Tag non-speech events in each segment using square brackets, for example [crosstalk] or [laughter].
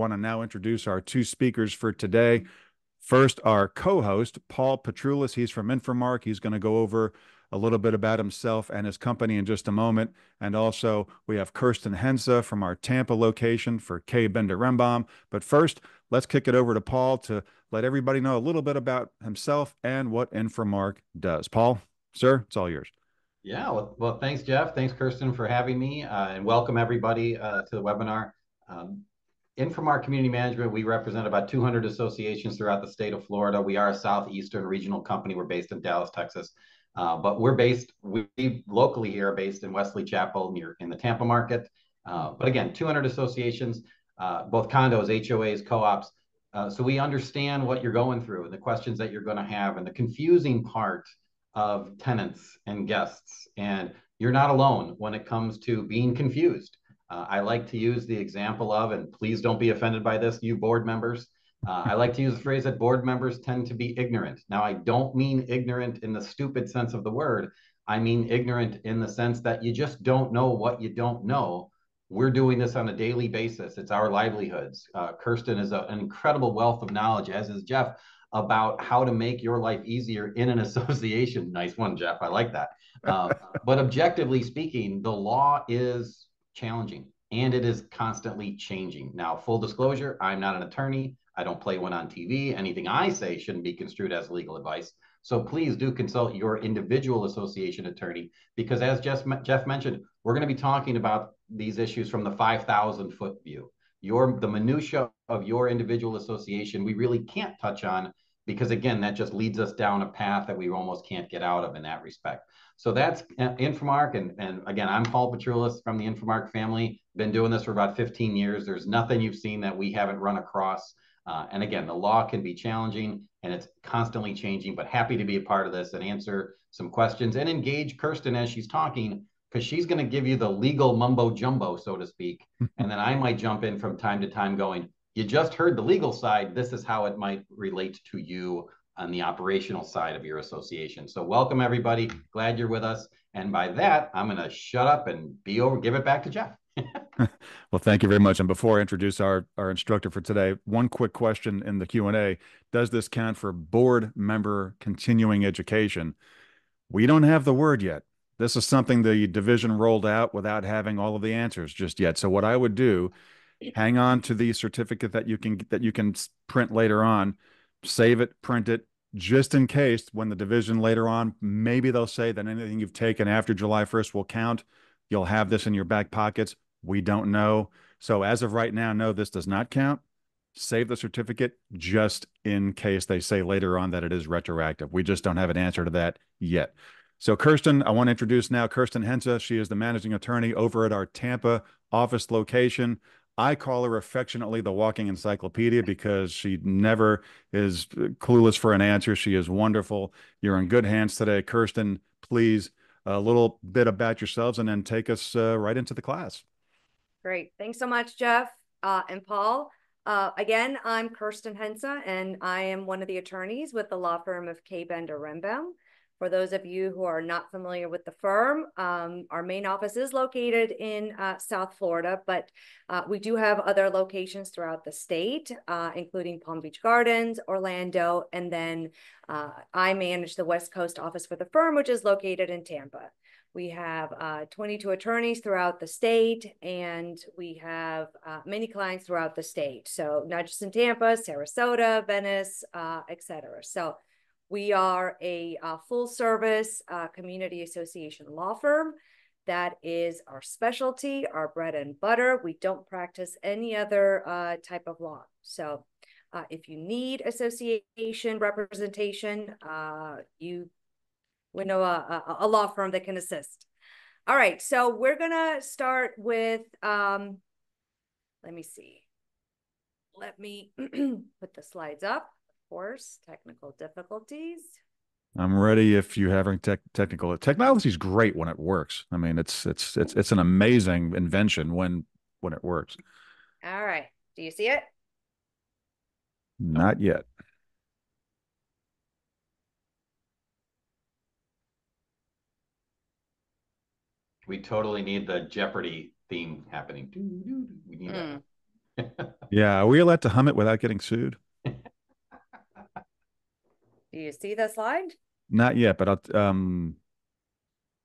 want to now introduce our two speakers for today. First, our co host, Paul Petrulis. He's from Inframark. He's going to go over a little bit about himself and his company in just a moment. And also, we have Kerstin Henze from our Tampa location for Kaye Bender Rembaum. But first, let's kick it over to Paul to let everybody know a little bit about himself and what Inframark does. Paul, sir, it's all yours. Yeah, well, well thanks, Jeff. Thanks, Kerstin, for having me, uh, and welcome everybody uh, to the webinar. Um, Inframark Community Management, we represent about 200 associations throughout the state of Florida. We are a southeastern regional company. We're based in Dallas, Texas. Uh, but we're based, we locally here are based in Wesley Chapel near in the Tampa market. Uh, but again, 200 associations, uh, both condos, HOAs, co-ops. Uh, so we understand what you're going through and the questions that you're going to have and the confusing part of tenants and guests. And you're not alone when it comes to being confused. Uh, I like to use the example of, and please don't be offended by this, you board members. Uh, I like to use the phrase that board members tend to be ignorant. Now, I don't mean ignorant in the stupid sense of the word. I mean ignorant in the sense that you just don't know what you don't know. We're doing this on a daily basis. It's our livelihoods. Uh, Kirsten is a, an incredible wealth of knowledge, as is Jeff, about how to make your life easier in an [laughs] association. Nice one, Jeff. I like that. Uh, but objectively speaking, the law is challenging and it is constantly changing. Now, full disclosure, I'm not an attorney. I don't play one on TV. Anything I say shouldn't be construed as legal advice. So please do consult your individual association attorney because, as Jeff, Jeff mentioned, we're going to be talking about these issues from the 5,000 foot view. Your the minutia of your individual association we really can't touch on because again that just leads us down a path that we almost can't get out of in that respect. So that's uh, Inframark, and and again I'm Paul Petrulis from the Inframark family. Been doing this for about 15 years. There's nothing you've seen that we haven't run across. Uh, and again, the law can be challenging and it's constantly changing, but happy to be a part of this and answer some questions and engage Kerstin as she's talking, because she's going to give you the legal mumbo jumbo, so to speak. [laughs] and then I might jump in from time to time going, you just heard the legal side. This is how it might relate to you on the operational side of your association. So welcome everybody. Glad you're with us. And by that, I'm going to shut up and be over, give it back to Jeff. [laughs] well, thank you very much. And before I introduce our, our instructor for today, one quick question in the Q&A. Does this count for board member continuing education? We don't have the word yet. This is something the division rolled out without having all of the answers just yet. So what I would do, hang on to the certificate that you can that you can print later on, save it, print it, just in case when the division later on, maybe they'll say that anything you've taken after July 1st will count. You'll have this in your back pockets. We don't know. So as of right now, no, this does not count. Save the certificate just in case they say later on that it is retroactive. We just don't have an answer to that yet. So, Kerstin, I want to introduce now Kerstin Henze. She is the managing attorney over at our Tampa office location. I call her affectionately the walking encyclopedia because she never is clueless for an answer. She is wonderful. You're in good hands today. Kerstin, please, a little bit about yourselves and then take us uh, right into the class. Great. Thanks so much, Jeff uh, and Paul. Uh, again, I'm Kerstin Henze, and I am one of the attorneys with the law firm of Kaye Bender Rembaum. For those of you who are not familiar with the firm, um, our main office is located in uh, South Florida, but uh, we do have other locations throughout the state, uh, including Palm Beach Gardens, Orlando, and then uh, I manage the West Coast office for the firm, which is located in Tampa. We have uh, 22 attorneys throughout the state, and we have uh, many clients throughout the state. So not just in Tampa, Sarasota, Venice, uh, etc. So we are a uh, full service uh, community association law firm. That is our specialty, our bread and butter. We don't practice any other uh, type of law. So if you need association representation, you we know a, a, law firm that can assist. All right, so we're gonna start with, um, let me see. Let me [clears throat] put the slides up, course, technical difficulties. I'm ready if you're having tech, technical technology is great when it works. I mean, it's it's it's it's an amazing invention when when it works. All right. Do you see it? Not yet. we totally need the Jeopardy theme happening. We need mm. [laughs] Yeah, are we allowed to hum it without getting sued? Do you see the slide? Not yet, but I'll um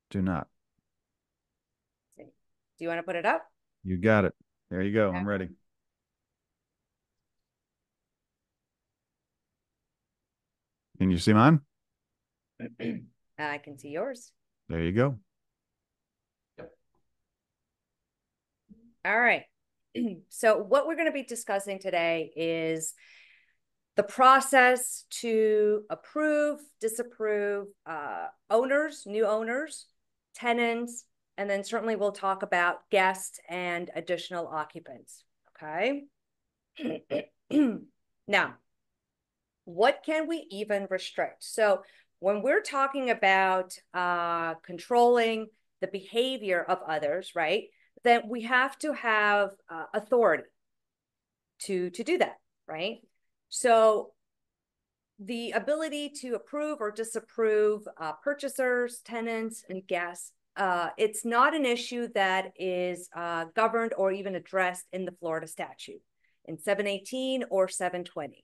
do not. Do you want to put it up? You got it. There you go. I'm ready. Can you see mine? [clears throat] I can see yours. There you go. All right. [clears throat] so what we're going to be discussing today is the process to approve, disapprove uh, owners, new owners, tenants, and then certainly we'll talk about guests and additional occupants. Okay. [clears throat] now, what can we even restrict? So when we're talking about uh, controlling the behavior of others, right? Then we have to have uh, authority to to do that, right? So the ability to approve or disapprove uh, purchasers, tenants, and guests, uh, it's not an issue that is uh, governed or even addressed in the Florida statute in 718 or 720.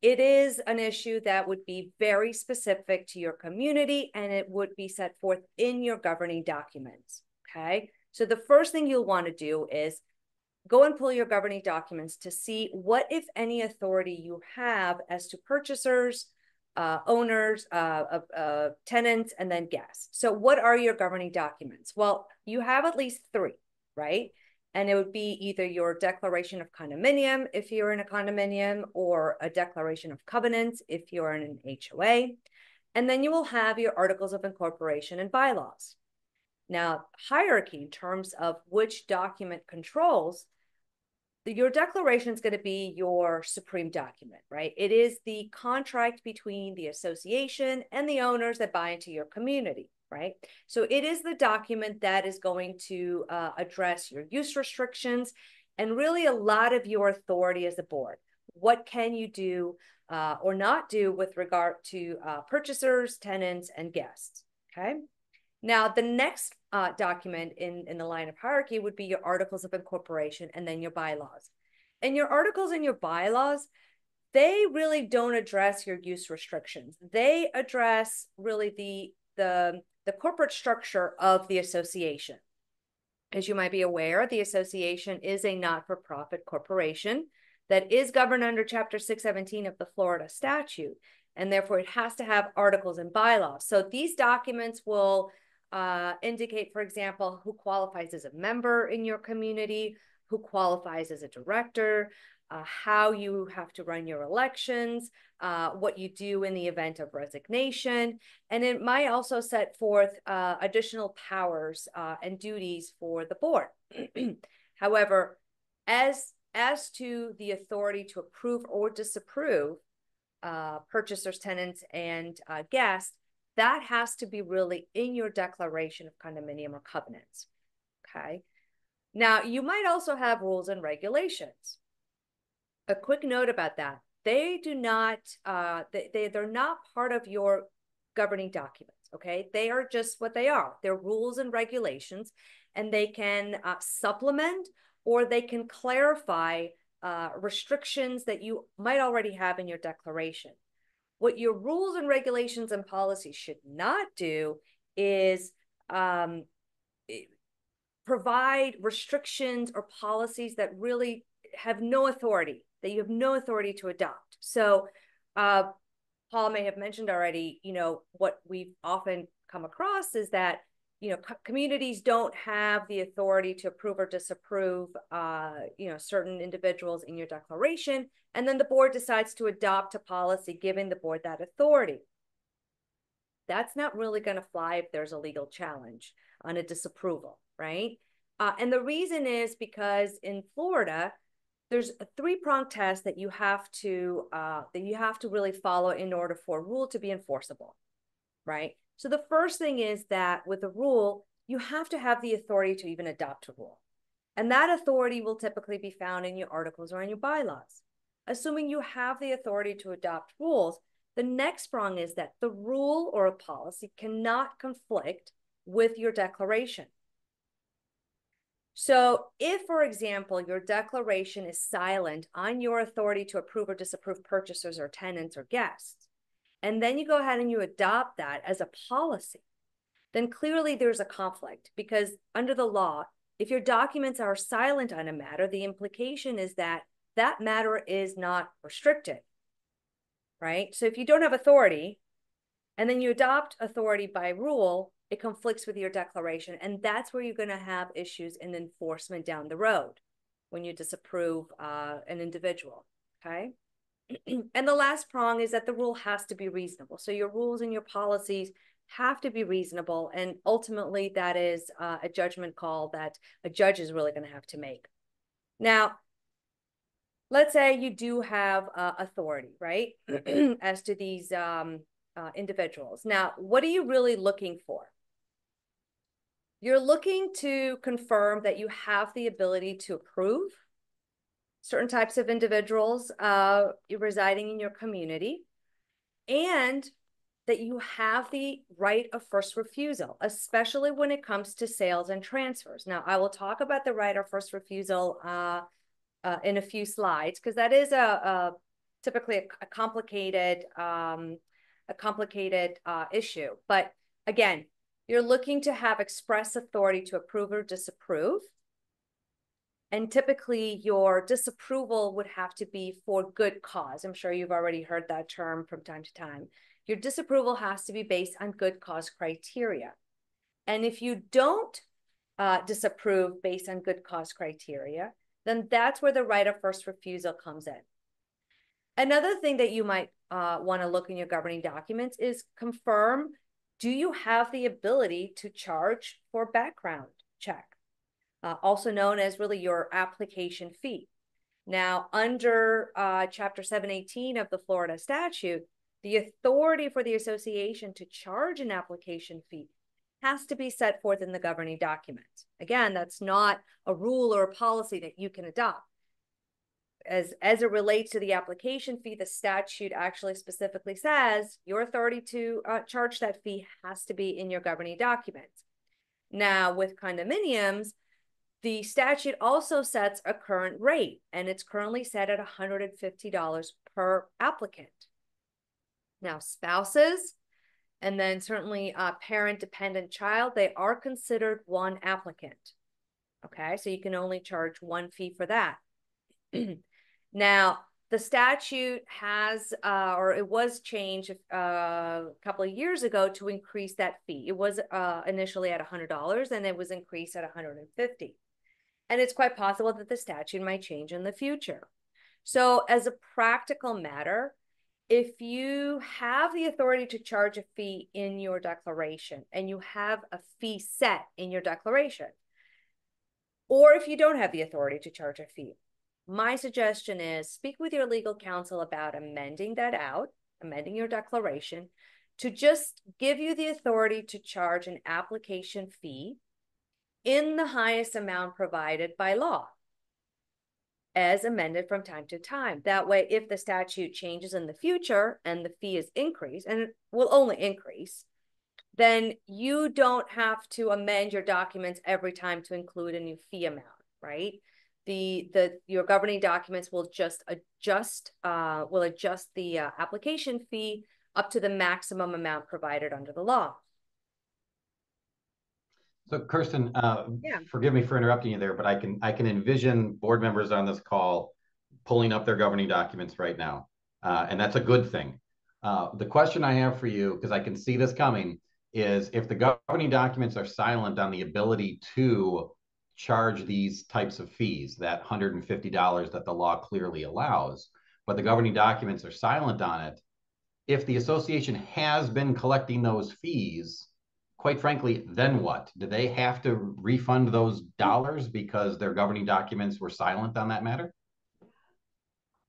It is an issue that would be very specific to your community and it would be set forth in your governing documents. Okay. So the first thing you'll want to do is go and pull your governing documents to see what, if any, authority you have as to purchasers, uh, owners, uh, uh, tenants, and then guests. So, what are your governing documents? Well, you have at least three, right? And it would be either your declaration of condominium if you're in a condominium, or a declaration of covenants if you're in an HOA. And then you will have your articles of incorporation and bylaws. Now, hierarchy in terms of which document controls your declaration is going to be your supreme document, right? It is the contract between the association and the owners that buy into your community, right? So it is the document that is going to uh, address your use restrictions and really a lot of your authority as a board. What can you do uh, or not do with regard to uh, purchasers, tenants, and guests, okay? Now, the next uh, document in, in the line of hierarchy would be your articles of incorporation and then your bylaws. And your articles and your bylaws, they really don't address your use restrictions. They address really the, the, the corporate structure of the association. As you might be aware, the association is a not-for-profit corporation that is governed under Chapter 617 of the Florida statute, and therefore it has to have articles and bylaws. So these documents will uh, indicate, for example, who qualifies as a member in your community, who qualifies as a director, uh, how you have to run your elections, uh, what you do in the event of resignation, and it might also set forth uh, additional powers uh, and duties for the board. [clears throat] However, as as to the authority to approve or disapprove uh, purchasers, tenants, and guests, that has to be really in your declaration of condominium or covenants. Okay. Now, you might also have rules and regulations. A quick note about that. They do not, uh, they, they, they're not part of your governing documents. Okay. They are just what they are. They're rules and regulations, and they can uh, supplement or they can clarify uh, restrictions that you might already have in your declaration. What your rules and regulations and policies should not do is um, provide restrictions or policies that really have no authority, that you have no authority to adopt. So, uh, Paul may have mentioned already, you know, what we've often come across is that you know, co communities don't have the authority to approve or disapprove, uh, you know, certain individuals in your declaration, and then the board decides to adopt a policy giving the board that authority. That's not really going to fly if there's a legal challenge on a disapproval, right? Uh, and the reason is because in Florida, there's a three-prong test that you have to uh, that you have to really follow in order for a rule to be enforceable, right? So the first thing is that with a rule, you have to have the authority to even adopt a rule. And that authority will typically be found in your articles or in your bylaws. Assuming you have the authority to adopt rules, the next prong is that the rule or a policy cannot conflict with your declaration. So if, for example, your declaration is silent on your authority to approve or disapprove purchasers or tenants or guests, and then you go ahead and you adopt that as a policy, then clearly there's a conflict because under the law, if your documents are silent on a matter, the implication is that that matter is not restricted, right? So if you don't have authority and then you adopt authority by rule, it conflicts with your declaration. And that's where you're going to have issues in enforcement down the road when you disapprove uh, an individual. Okay. [clears throat] and the last prong is that the rule has to be reasonable. So your rules and your policies have to be reasonable. And ultimately, that is uh, a judgment call that a judge is really going to have to make. Now, let's say you do have uh, authority, right, [clears throat] as to these um, uh, individuals. Now, what are you really looking for? You're looking to confirm that you have the ability to approve certain types of individuals uh, residing in your community and that you have the right of first refusal, especially when it comes to sales and transfers. Now, I will talk about the right of first refusal uh, uh, in a few slides because that is a, a typically a, a, complicated um, a complicated uh, issue. But again, you're looking to have express authority to approve or disapprove. And typically, your disapproval would have to be for good cause. I'm sure you've already heard that term from time to time. Your disapproval has to be based on good cause criteria. And if you don't uh, disapprove based on good cause criteria, then that's where the right of first refusal comes in. Another thing that you might uh, want to look in your governing documents is confirm do you have the ability to charge for background check, uh, also known as really your application fee? Now, under uh, Chapter 718 of the Florida statute, the authority for the association to charge an application fee has to be set forth in the governing document. Again, that's not a rule or a policy that you can adopt. As, as it relates to the application fee, the statute actually specifically says your authority to uh, charge that fee has to be in your governing document. Now, with condominiums, the statute also sets a current rate, and it's currently set at $150 per applicant. Now, spouses, and then certainly uh, parent dependent child, they are considered one applicant. Okay, so you can only charge one fee for that. [clears throat] now, the statute has, uh, or it was changed uh, a couple of years ago to increase that fee. It was uh, initially at $100 and it was increased at 150 And it's quite possible that the statute might change in the future. So, as a practical matter, if you have the authority to charge a fee in your declaration and you have a fee set in your declaration, or if you don't have the authority to charge a fee, my suggestion is speak with your legal counsel about amending that out, amending your declaration to just give you the authority to charge an application fee in the highest amount provided by law as amended from time to time. That way, if the statute changes in the future and the fee is increased, and will only increase, then you don't have to amend your documents every time to include a new fee amount, right? The the your governing documents will just adjust uh, will adjust the uh, application fee up to the maximum amount provided under the law. So Kerstin, uh, yeah. forgive me for interrupting you there, but I can I can envision board members on this call pulling up their governing documents right now, uh, and that's a good thing. Uh, the question I have for you, because I can see this coming, is if the governing documents are silent on the ability to charge these types of fees, that $150 that the law clearly allows, but the governing documents are silent on it, if the association has been collecting those fees quite frankly, then what? Do they have to refund those dollars because their governing documents were silent on that matter?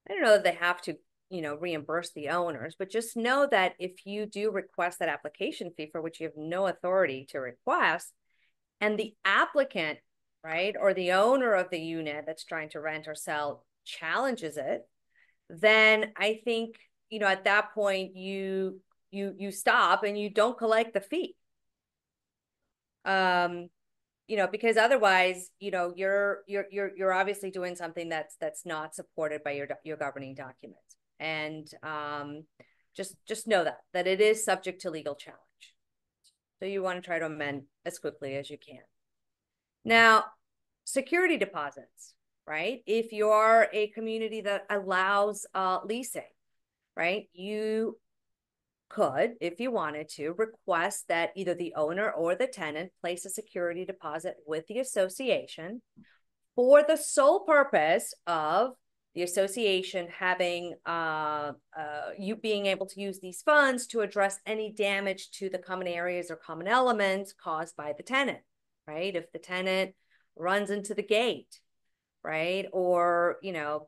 I don't know that they have to, you know, reimburse the owners, but just know that if you do request that application fee for which you have no authority to request, and the applicant, right, or the owner of the unit that's trying to rent or sell challenges it, then I think, you know, at that point you you you stop and you don't collect the fee um, you know, because otherwise, you know, you're you're you're you're obviously doing something that's that's not supported by your your governing documents, and um, just just know that that it is subject to legal challenge. So you want to try to amend as quickly as you can. Now, security deposits, right? If you're a community that allows uh, leasing, right, you could, if you wanted to, request that either the owner or the tenant place a security deposit with the association for the sole purpose of the association having uh, uh, you being able to use these funds to address any damage to the common areas or common elements caused by the tenant, right? If the tenant runs into the gate, right, or you know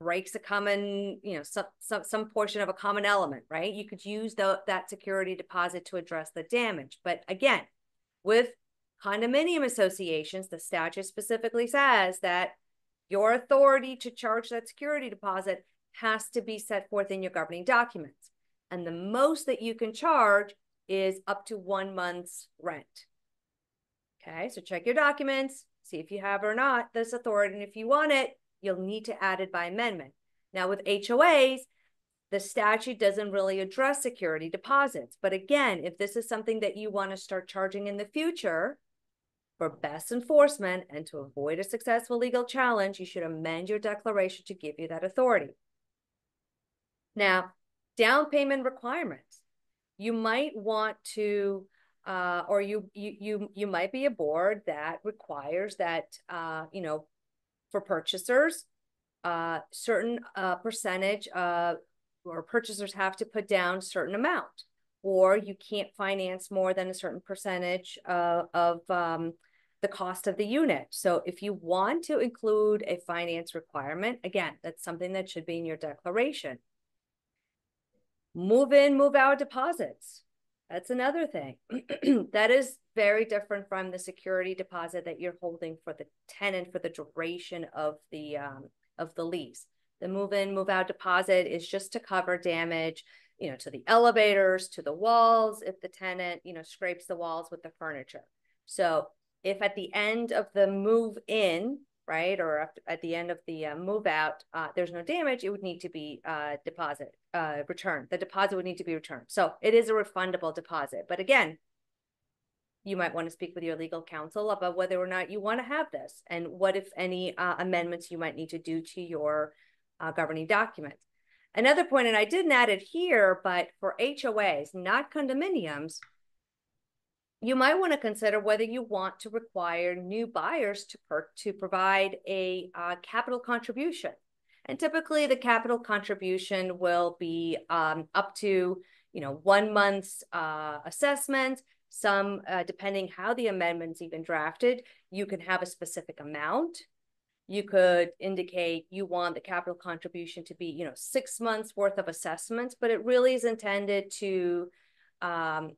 breaks a common, you know, some, some, some portion of a common element, right? You could use the, that security deposit to address the damage. But again, with condominium associations, the statute specifically says that your authority to charge that security deposit has to be set forth in your governing documents. And the most that you can charge is up to one month's rent. Okay, so check your documents, see if you have or not this authority. And if you want it, you'll need to add it by amendment. Now with HOAs, the statute doesn't really address security deposits. But again, if this is something that you want to start charging in the future for best enforcement and to avoid a successful legal challenge, you should amend your declaration to give you that authority. Now, down payment requirements. You might want to, uh, or you you you you might be a board that requires that uh, you know for purchasers. Uh, certain uh, percentage uh, or purchasers have to put down certain amount, or you can't finance more than a certain percentage uh, of um, the cost of the unit. So if you want to include a finance requirement, again, that's something that should be in your declaration. Move in, move out deposits. That's another thing. [clears throat] that is very different from the security deposit that you're holding for the tenant for the duration of the um, of the lease. The move in, move out deposit is just to cover damage, you know, to the elevators, to the walls, if the tenant, you know, scrapes the walls with the furniture. So if at the end of the move in, right, or at the end of the uh, move out, uh, there's no damage, it would need to be uh, deposit uh, returned. The deposit would need to be returned. So it is a refundable deposit. But again, you might want to speak with your legal counsel about whether or not you want to have this and what, if any, uh, amendments you might need to do to your uh, governing documents. Another point, and I didn't add it here, but for HOAs, not condominiums, you might want to consider whether you want to require new buyers to per- to provide a uh, capital contribution. And typically, the capital contribution will be um, up to you know one month's uh, assessment some, uh, depending how the amendment's even drafted, you can have a specific amount. You could indicate you want the capital contribution to be, you know, six months worth of assessments, but it really is intended to um,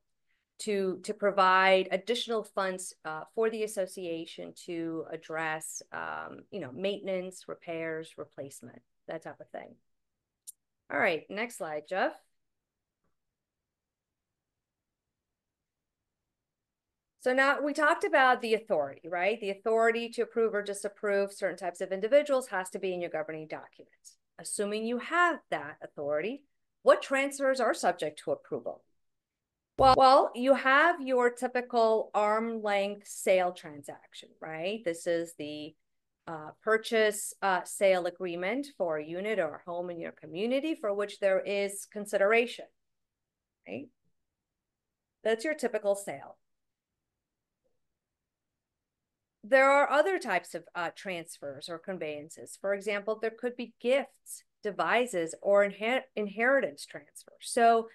to to provide additional funds uh, for the association to address, um, you know, maintenance, repairs, replacement, that type of thing. All right, next slide, Jeff. So now we talked about the authority, right? The authority to approve or disapprove certain types of individuals has to be in your governing documents. Assuming you have that authority, what transfers are subject to approval? Well, well, you have your typical arm length sale transaction, right? This is the uh, purchase uh, sale agreement for a unit or a home in your community for which there is consideration, right? That's your typical sale there are other types of uh, transfers or conveyances. For example, there could be gifts, devises, or inher inheritance transfer. So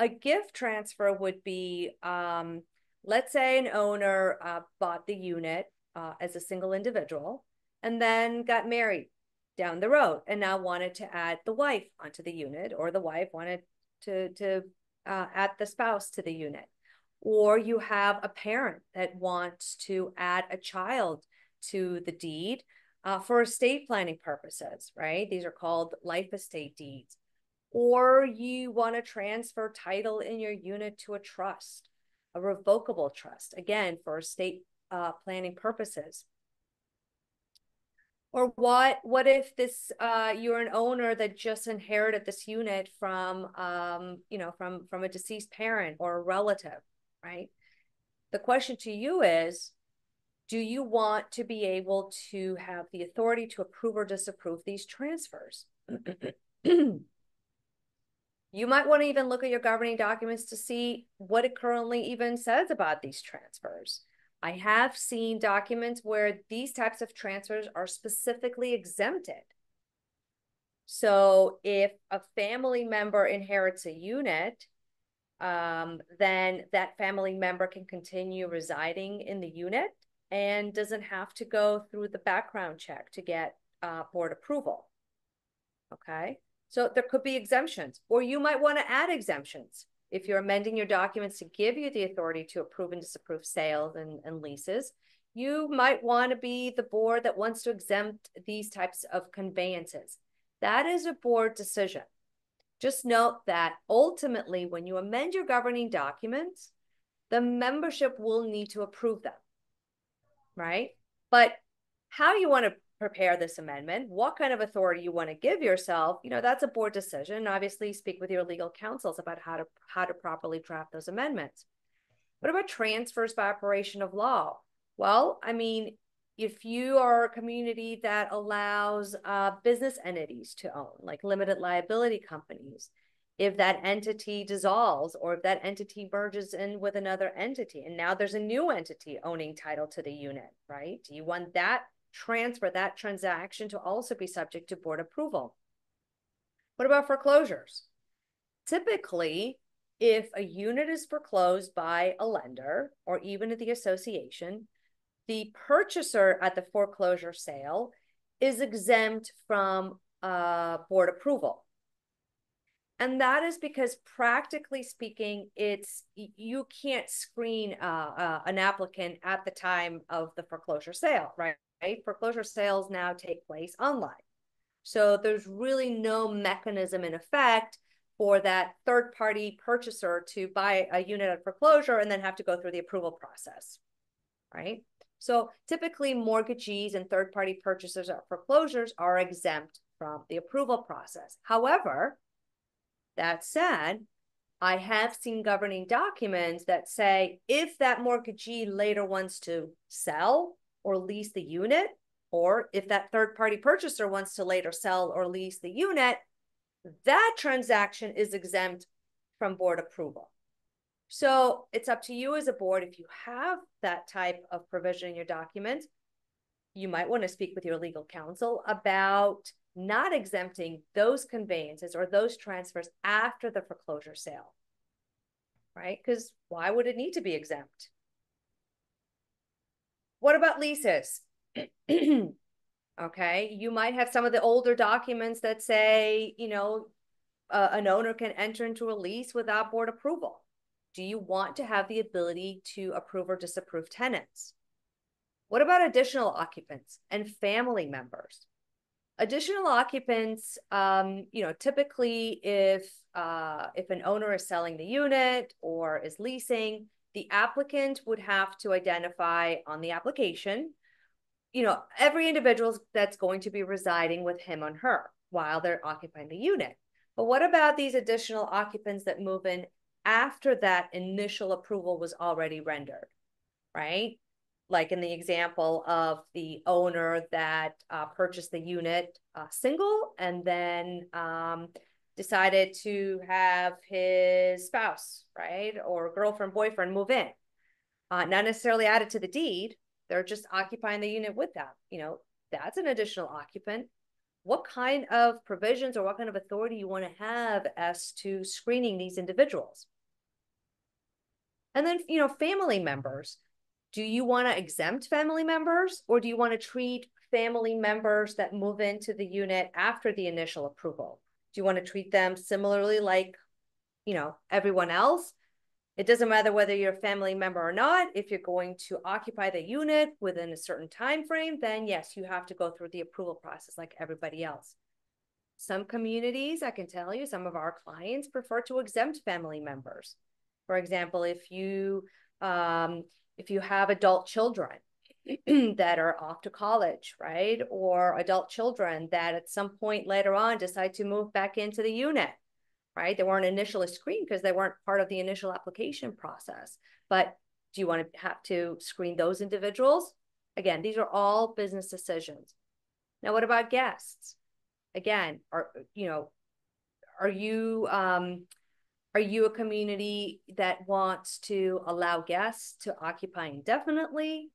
a gift transfer would be, um, let's say an owner uh, bought the unit uh, as a single individual and then got married down the road and now wanted to add the wife onto the unit or the wife wanted to, to uh, add the spouse to the unit or you have a parent that wants to add a child to the deed uh, for estate planning purposes, right? These are called life estate deeds. Or you want to transfer title in your unit to a trust, a revocable trust, again, for estate uh, planning purposes. Or what what if this uh, you're an owner that just inherited this unit from um, you know from from a deceased parent or a relative, right? The question to you is do you want to be able to have the authority to approve or disapprove these transfers? [clears throat] you might want to even look at your governing documents to see what it currently even says about these transfers. I have seen documents where these types of transfers are specifically exempted. So if a family member inherits a unit, um, then that family member can continue residing in the unit and doesn't have to go through the background check to get uh, board approval. Okay, so there could be exemptions, or you might want to add exemptions if you're amending your documents to give you the authority to approve and disapprove sales and, and leases, you might want to be the board that wants to exempt these types of conveyances. That is a board decision. Just note that ultimately, when you amend your governing documents, the membership will need to approve them, right? But how you want to prepare this amendment, what kind of authority you want to give yourself, you know, that's a board decision. Obviously, speak with your legal counsels about how to how to properly draft those amendments. What about transfers by operation of law? Well, I mean, if you are a community that allows uh, business entities to own, like limited liability companies, if that entity dissolves or if that entity merges in with another entity, and now there's a new entity owning title to the unit, right? Do you want that transfer that transaction to also be subject to board approval. What about foreclosures? Typically, if a unit is foreclosed by a lender or even the association, the purchaser at the foreclosure sale is exempt from uh, board approval. And that is because practically speaking, it's you can't screen uh, uh, an applicant at the time of the foreclosure sale, right? Right? Foreclosure sales now take place online. So there's really no mechanism in effect for that third party purchaser to buy a unit at foreclosure and then have to go through the approval process, right? So typically mortgagees and third party purchasers at foreclosures are exempt from the approval process. However, that said, I have seen governing documents that say if that mortgagee later wants to sell or lease the unit, or if that third party purchaser wants to later sell or lease the unit, that transaction is exempt from board approval. So it's up to you as a board. If you have that type of provision in your document, you might want to speak with your legal counsel about not exempting those conveyances or those transfers after the foreclosure sale, right? Because why would it need to be exempt? What about leases? [clears throat] okay, you might have some of the older documents that say, you know, uh, an owner can enter into a lease without board approval. Do you want to have the ability to approve or disapprove tenants? What about additional occupants and family members? Additional occupants, um, you know, typically if uh, if an owner is selling the unit or is leasing, the applicant would have to identify on the application, you know, every individual that's going to be residing with him or her while they're occupying the unit. But what about these additional occupants that move in after that initial approval was already rendered, right? Like in the example of the owner that uh, purchased the unit uh, single and then um, decided to have his spouse, right, or girlfriend, boyfriend move in. Uh, not necessarily added to the deed, they're just occupying the unit with them. You know, that's an additional occupant. What kind of provisions or what kind of authority you want to have as to screening these individuals? And then, you know, family members. Do you want to exempt family members or do you want to treat family members that move into the unit after the initial approval? Do you want to treat them similarly like, you know, everyone else? It doesn't matter whether you're a family member or not. If you're going to occupy the unit within a certain time frame, then yes, you have to go through the approval process like everybody else. Some communities, I can tell you, some of our clients prefer to exempt family members. For example, if you um, if you have adult children [clears throat] that are off to college, right? Or adult children that at some point later on decide to move back into the unit, right? They weren't initially screened because they weren't part of the initial application process. But do you want to have to screen those individuals? Again, these are all business decisions. Now, what about guests? Again, are you know, are you um, are you a community that wants to allow guests to occupy indefinitely?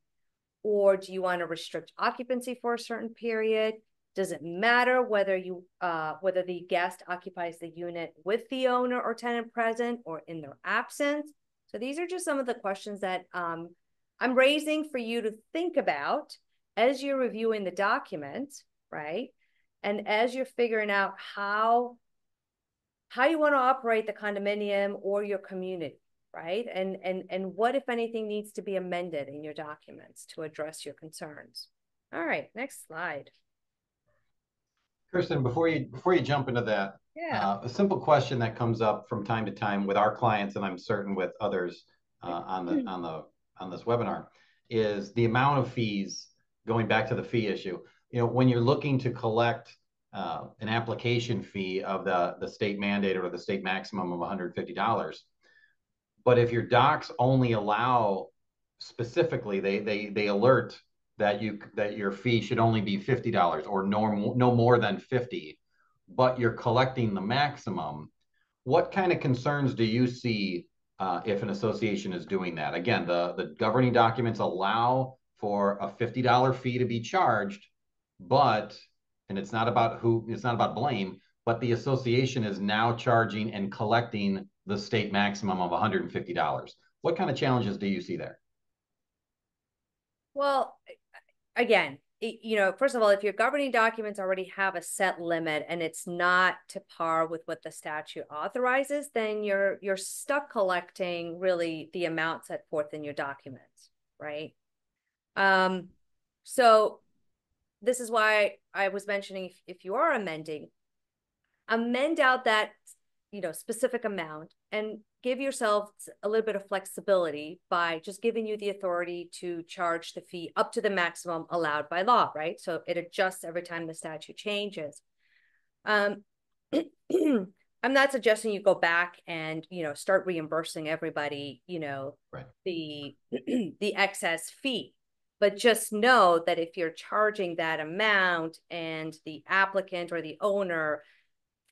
Or do you want to restrict occupancy for a certain period? Does it matter whether you uh, whether the guest occupies the unit with the owner or tenant present or in their absence? So these are just some of the questions that um, I'm raising for you to think about as you're reviewing the document, right? And as you're figuring out how how you want to operate the condominium or your community, right? And and and what if anything needs to be amended in your documents to address your concerns. All right, next slide. Kerstin, before you before you jump into that, yeah. Uh, a simple question that comes up from time to time with our clients, and I'm certain with others uh, on the [clears throat] on the on this webinar, is the amount of fees. Going back to the fee issue, you know, when you're looking to collect uh, an application fee of the the state mandate or the state maximum of $150, but if your docs only allow specifically, they they they alert that you that your fee should only be $50 or no, no more than 50 but you're collecting the maximum, what kind of concerns do you see uh, if an association is doing that? Again, the, the governing documents allow for a $50 fee to be charged, but, and it's not about who, it's not about blame, but the association is now charging and collecting the state maximum of $150. What kind of challenges do you see there? Well, again, you know, first of all, if your governing documents already have a set limit and it's not to par with what the statute authorizes, then you're you're stuck collecting really the amount set forth in your documents, right? Um, so this is why I was mentioning if, if you are amending, amend out that you know specific amount and give yourself a little bit of flexibility by just giving you the authority to charge the fee up to the maximum allowed by law, right? So it adjusts every time the statute changes. Um, [clears throat] I'm not suggesting you go back and you know start reimbursing everybody, you know, right. the [clears throat] the excess fee. But just know that if you're charging that amount and the applicant or the owner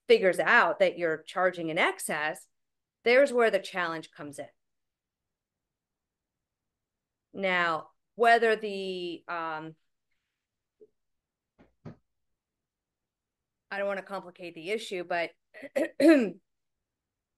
figures out that you're charging in excess, there's where the challenge comes in. Now, whether the um, I don't want to complicate the issue, but [clears throat] you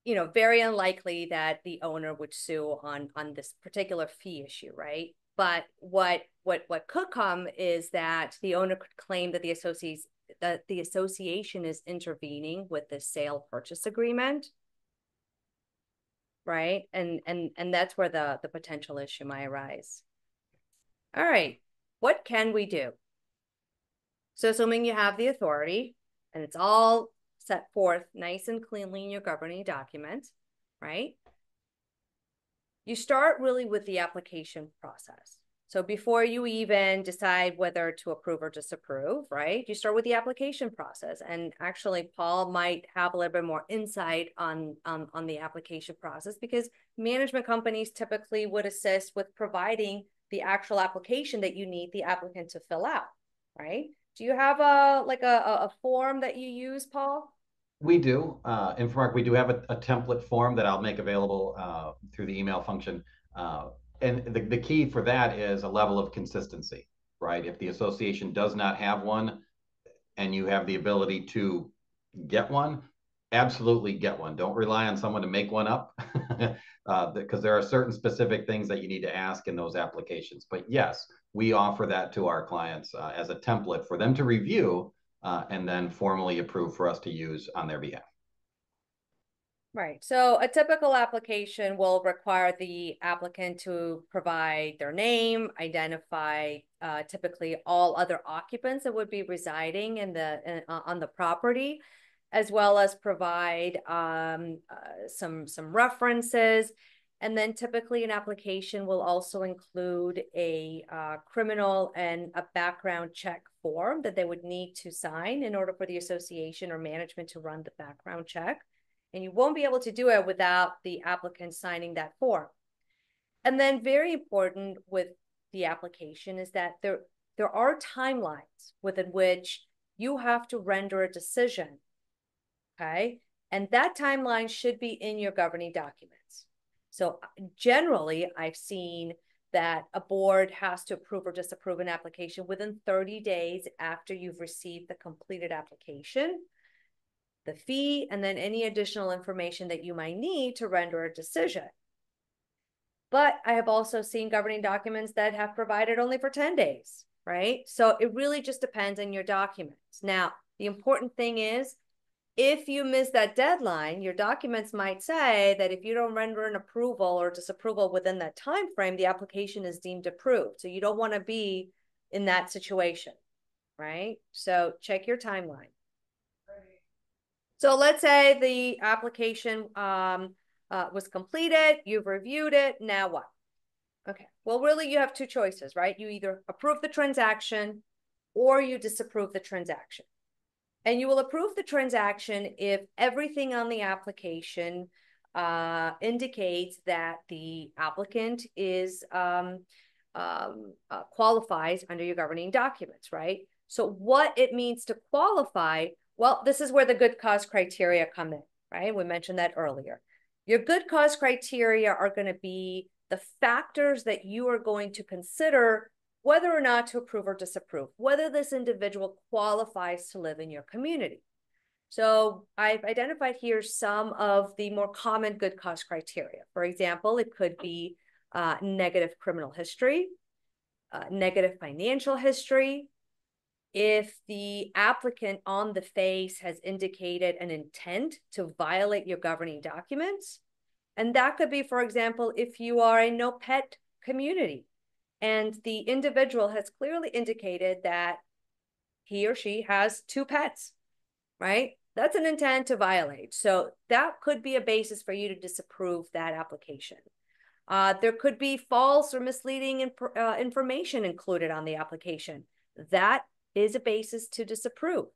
know, very unlikely that the owner would sue on on this particular fee issue, right? But what what what could come is that the owner could claim that the association that the association is intervening with the sale purchase agreement right? And and and that's where the the potential issue might arise. All right, what can we do? So assuming you have the authority and it's all set forth nice and cleanly in your governing document, right? You start really with the application process. So before you even decide whether to approve or disapprove, right, you start with the application process. And actually, Paul might have a little bit more insight on, on, on the application process because management companies typically would assist with providing the actual application that you need the applicant to fill out, right? Do you have a like a, a form that you use, Paul? We do. Uh, Inframark, we do have a, a template form that I'll make available uh, through the email function. Uh, and the, the key for that is a level of consistency, right? If the association does not have one and you have the ability to get one, absolutely get one. Don't rely on someone to make one up because [laughs] uh, there are certain specific things that you need to ask in those applications. But yes, we offer that to our clients uh, as a template for them to review uh, and then formally approve for us to use on their behalf. Right. So a typical application will require the applicant to provide their name, identify uh, typically all other occupants that would be residing in the uh, on the property, as well as provide um, uh, some some references, And then typically an application will also include a uh, criminal and a background check form that they would need to sign in order for the association or management to run the background check. And you won't be able to do it without the applicant signing that form. And then very important with the application is that there, there are timelines within which you have to render a decision. Okay. And that timeline should be in your governing documents. So generally, I've seen that a board has to approve or disapprove an application within 30 days after you've received the completed application, the fee, and then any additional information that you might need to render a decision. But I have also seen governing documents that have provided only for 10 days, right? So it really just depends on your documents. Now, the important thing is if you miss that deadline, your documents might say that if you don't render an approval or disapproval within that time frame, the application is deemed approved. So you don't want to be in that situation, right? So check your timeline. So let's say the application um, uh, was completed, you've reviewed it, now what? Okay, well, really you have two choices, right? You either approve the transaction or you disapprove the transaction. And you will approve the transaction if everything on the application uh, indicates that the applicant is um, um, uh, qualifies under your governing documents, right? So what it means to qualify, well, this is where the good cause criteria come in, right? We mentioned that earlier. Your good cause criteria are going to be the factors that you are going to consider whether or not to approve or disapprove, whether this individual qualifies to live in your community. So I've identified here some of the more common good cause criteria. For example, it could be uh, negative criminal history, uh, negative financial history. If the applicant on the face has indicated an intent to violate your governing documents, and that could be, for example, if you are a no pet community and the individual has clearly indicated that he or she has two pets, right? That's an intent to violate. So that could be a basis for you to disapprove that application. Uh, there could be false or misleading uh, information included on the application. That is a basis to disapprove.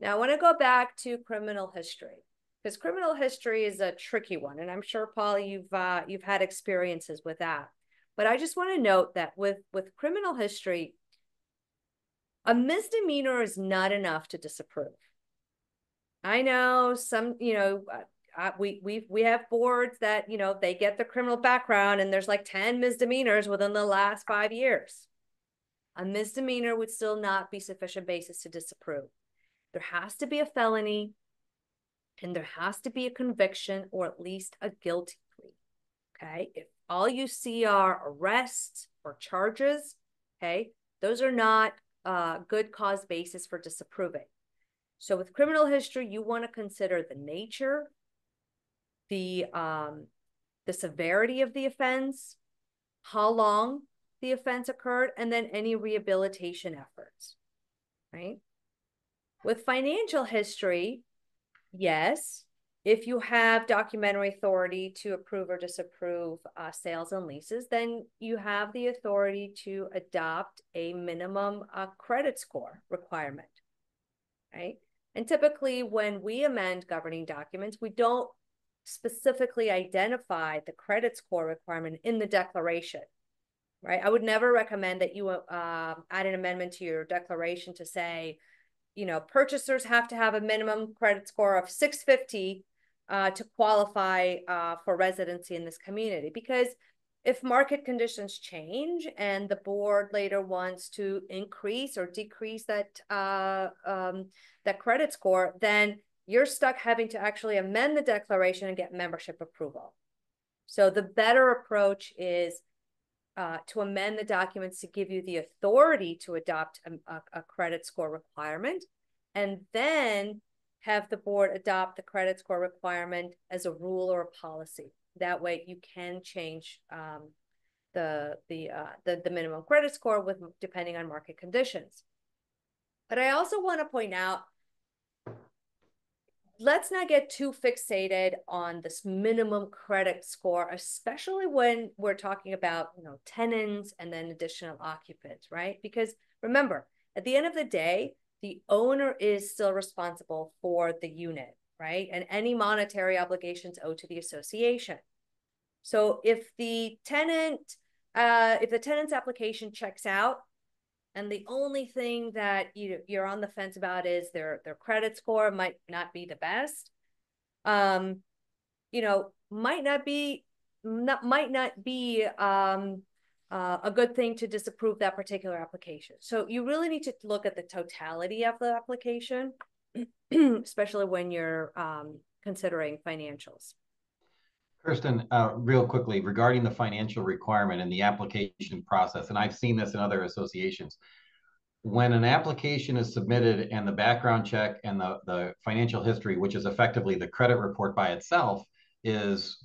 Now, I want to go back to criminal history because criminal history is a tricky one, and I'm sure Paul, you've uh, you've had experiences with that. But I just want to note that with, with criminal history, a misdemeanor is not enough to disapprove. I know some, you know, uh, uh, we we we have boards that you know they get the criminal background and there's like 10 misdemeanors within the last five years a misdemeanor would still not be sufficient basis to disapprove there has to be a felony and there has to be a conviction or at least a guilty plea okay if all you see are arrests or charges, okay, those are not uh, good cause basis for disapproving. So with criminal history, you want to consider the nature, the um, the severity of the offense, how long the offense occurred, and then any rehabilitation efforts, right? With financial history, yes, if you have documentary authority to approve or disapprove uh, sales and leases, then you have the authority to adopt a minimum uh, credit score requirement, right? And typically, when we amend governing documents, we don't specifically identify the credit score requirement in the declaration, right? I would never recommend that you uh, add an amendment to your declaration to say, you know, purchasers have to have a minimum credit score of 650 uh, to qualify uh, for residency in this community because if market conditions change and the board later wants to increase or decrease that uh, um, that credit score, then you're stuck having to actually amend the declaration and get membership approval. So the better approach is uh, to amend the documents to give you the authority to adopt a, a, credit score requirement, and then have the board adopt the credit score requirement as a rule or a policy. That way you can change um, the, the, uh, the, the minimum credit score with depending on market conditions. But I also want to point out let's not get too fixated on this minimum credit score, especially when we're talking about, you know, tenants and then additional occupants, right? Because remember, at the end of the day, the owner is still responsible for the unit, right? And any monetary obligations owed to the association. So if the tenant, uh, if the tenant's application checks out, and the only thing that you you're on the fence about is their their credit score might not be the best, um, you know, might not be not might not be um uh, a good thing to disapprove that particular application. So you really need to look at the totality of the application, [clears throat] especially when you're um, considering financials. Kerstin, uh, real quickly regarding the financial requirement and the application process, and I've seen this in other associations. When an application is submitted and the background check and the, the financial history, which is effectively the credit report by itself, is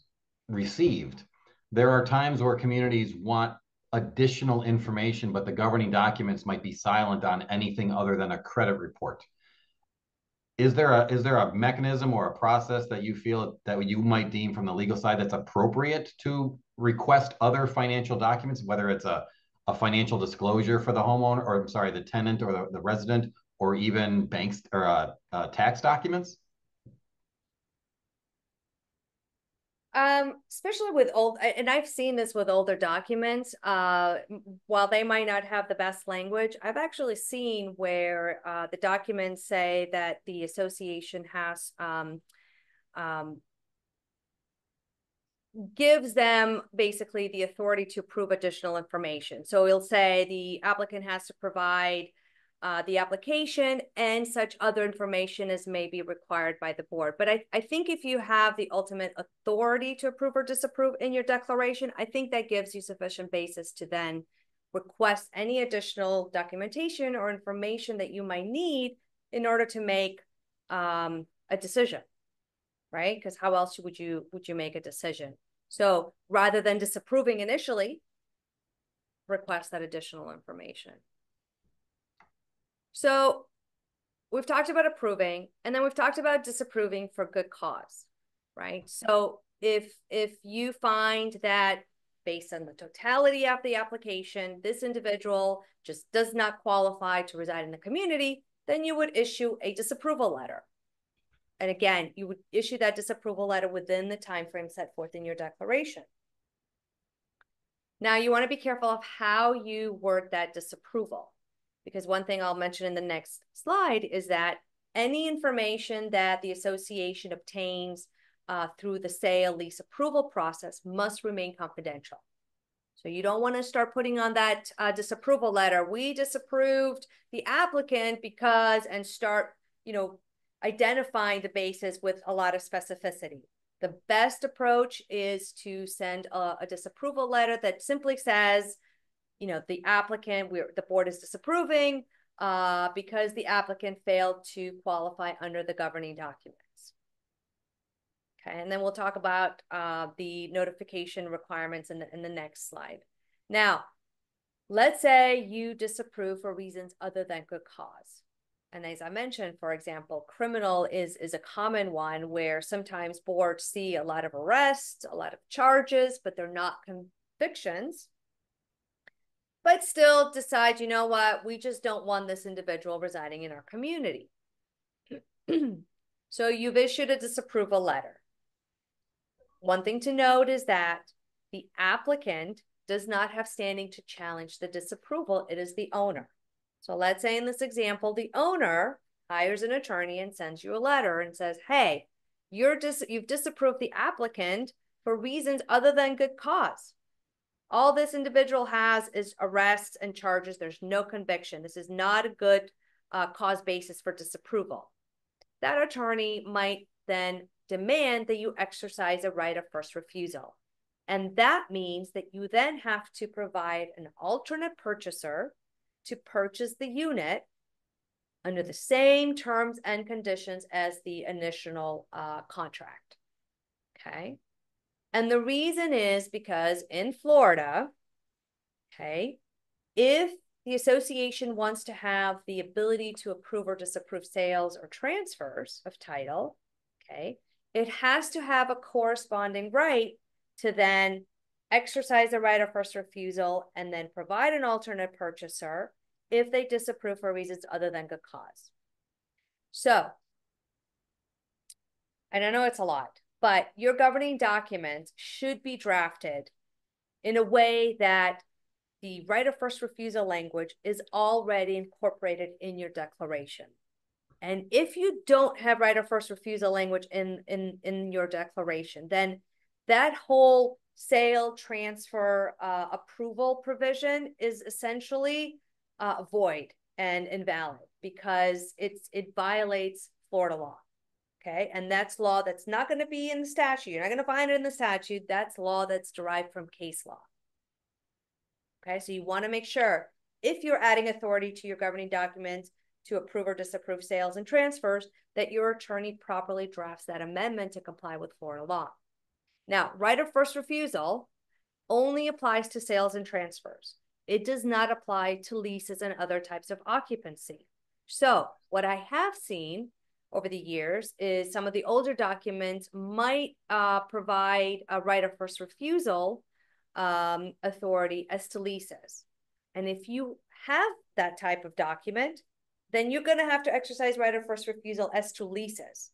received, there are times where communities want additional information, but the governing documents might be silent on anything other than a credit report is there a is there a mechanism or a process that you feel that you might deem from the legal side that's appropriate to request other financial documents whether it's a, a financial disclosure for the homeowner or I'm sorry the tenant or the, the resident or even banks or uh, uh, tax documents Um, especially with old, and I've seen this with older documents. Uh, while they might not have the best language, I've actually seen where uh, the documents say that the association has um, um, gives them basically the authority to approve additional information. So it'll say the applicant has to provide uh, the application and such other information as may be required by the board. But I, I think if you have the ultimate authority to approve or disapprove in your declaration, I think that gives you sufficient basis to then request any additional documentation or information that you might need in order to make um, a decision, right? Because how else would you would you make a decision? So rather than disapproving initially, request that additional information. So we've talked about approving and then we've talked about disapproving for good cause, right? So if if you find that based on the totality of the application, this individual just does not qualify to reside in the community, then you would issue a disapproval letter. And again, you would issue that disapproval letter within the time frame set forth in your declaration. Now you want to be careful of how you word that disapproval because one thing I'll mention in the next slide is that any information that the association obtains uh, through the sale lease approval process must remain confidential. So you don't want to start putting on that uh, disapproval letter. We disapproved the applicant because and start, you know, identifying the basis with a lot of specificity. The best approach is to send a, a disapproval letter that simply says, you know, the applicant, we're, the board is disapproving uh, because the applicant failed to qualify under the governing documents. Okay, and then we'll talk about uh, the notification requirements in the, in the next slide. Now, let's say you disapprove for reasons other than good cause. And as I mentioned, for example, criminal is, is a common one where sometimes boards see a lot of arrests, a lot of charges, but they're not convictions but still decide, you know what, we just don't want this individual residing in our community. [clears throat] so you've issued a disapproval letter. One thing to note is that the applicant does not have standing to challenge the disapproval. It is the owner. So let's say in this example, the owner hires an attorney and sends you a letter and says, hey, you're dis- you've disapproved the applicant for reasons other than good cause. All this individual has is arrests and charges. There's no conviction. This is not a good uh, cause basis for disapproval. That attorney might then demand that you exercise a right of first refusal. And that means that you then have to provide an alternate purchaser to purchase the unit under the same terms and conditions as the initial uh, contract. Okay. And the reason is because in Florida, okay, if the association wants to have the ability to approve or disapprove sales or transfers of title, Okay. It has to have a corresponding right to then exercise the right of first refusal and then provide an alternate purchaser if they disapprove for reasons other than good cause. So, and I know it's a lot, but your governing documents should be drafted in a way that the right of first refusal language is already incorporated in your declaration. And if you don't have right of first refusal language in, in, in your declaration, then that whole sale transfer uh, approval provision is essentially uh, void and invalid because it's it violates Florida law. Okay, and that's law that's not going to be in the statute. You're not going to find it in the statute. That's law that's derived from case law. Okay, so you want to make sure if you're adding authority to your governing documents to approve or disapprove sales and transfers, that your attorney properly drafts that amendment to comply with Florida law. Now, right of first refusal only applies to sales and transfers. It does not apply to leases and other types of occupancy. So, what I have seen over the years is some of the older documents might uh, provide a right of first refusal um, authority as to leases. And if you have that type of document, then you're going to have to exercise right of first refusal as to leases.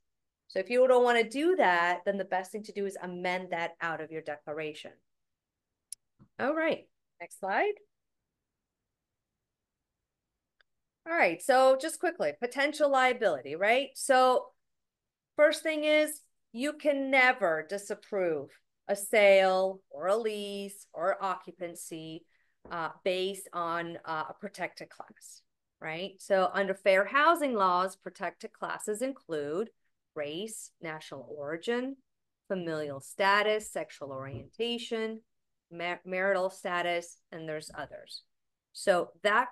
So if you don't want to do that, then the best thing to do is amend that out of your declaration. All right, next slide. All right, so just quickly, potential liability, right? So first thing is you can never disapprove a sale or a lease or occupancy uh, based on uh, a protected class, right? So under fair housing laws, protected classes include race, national origin, familial status, sexual orientation, mar marital status, and there's others. So that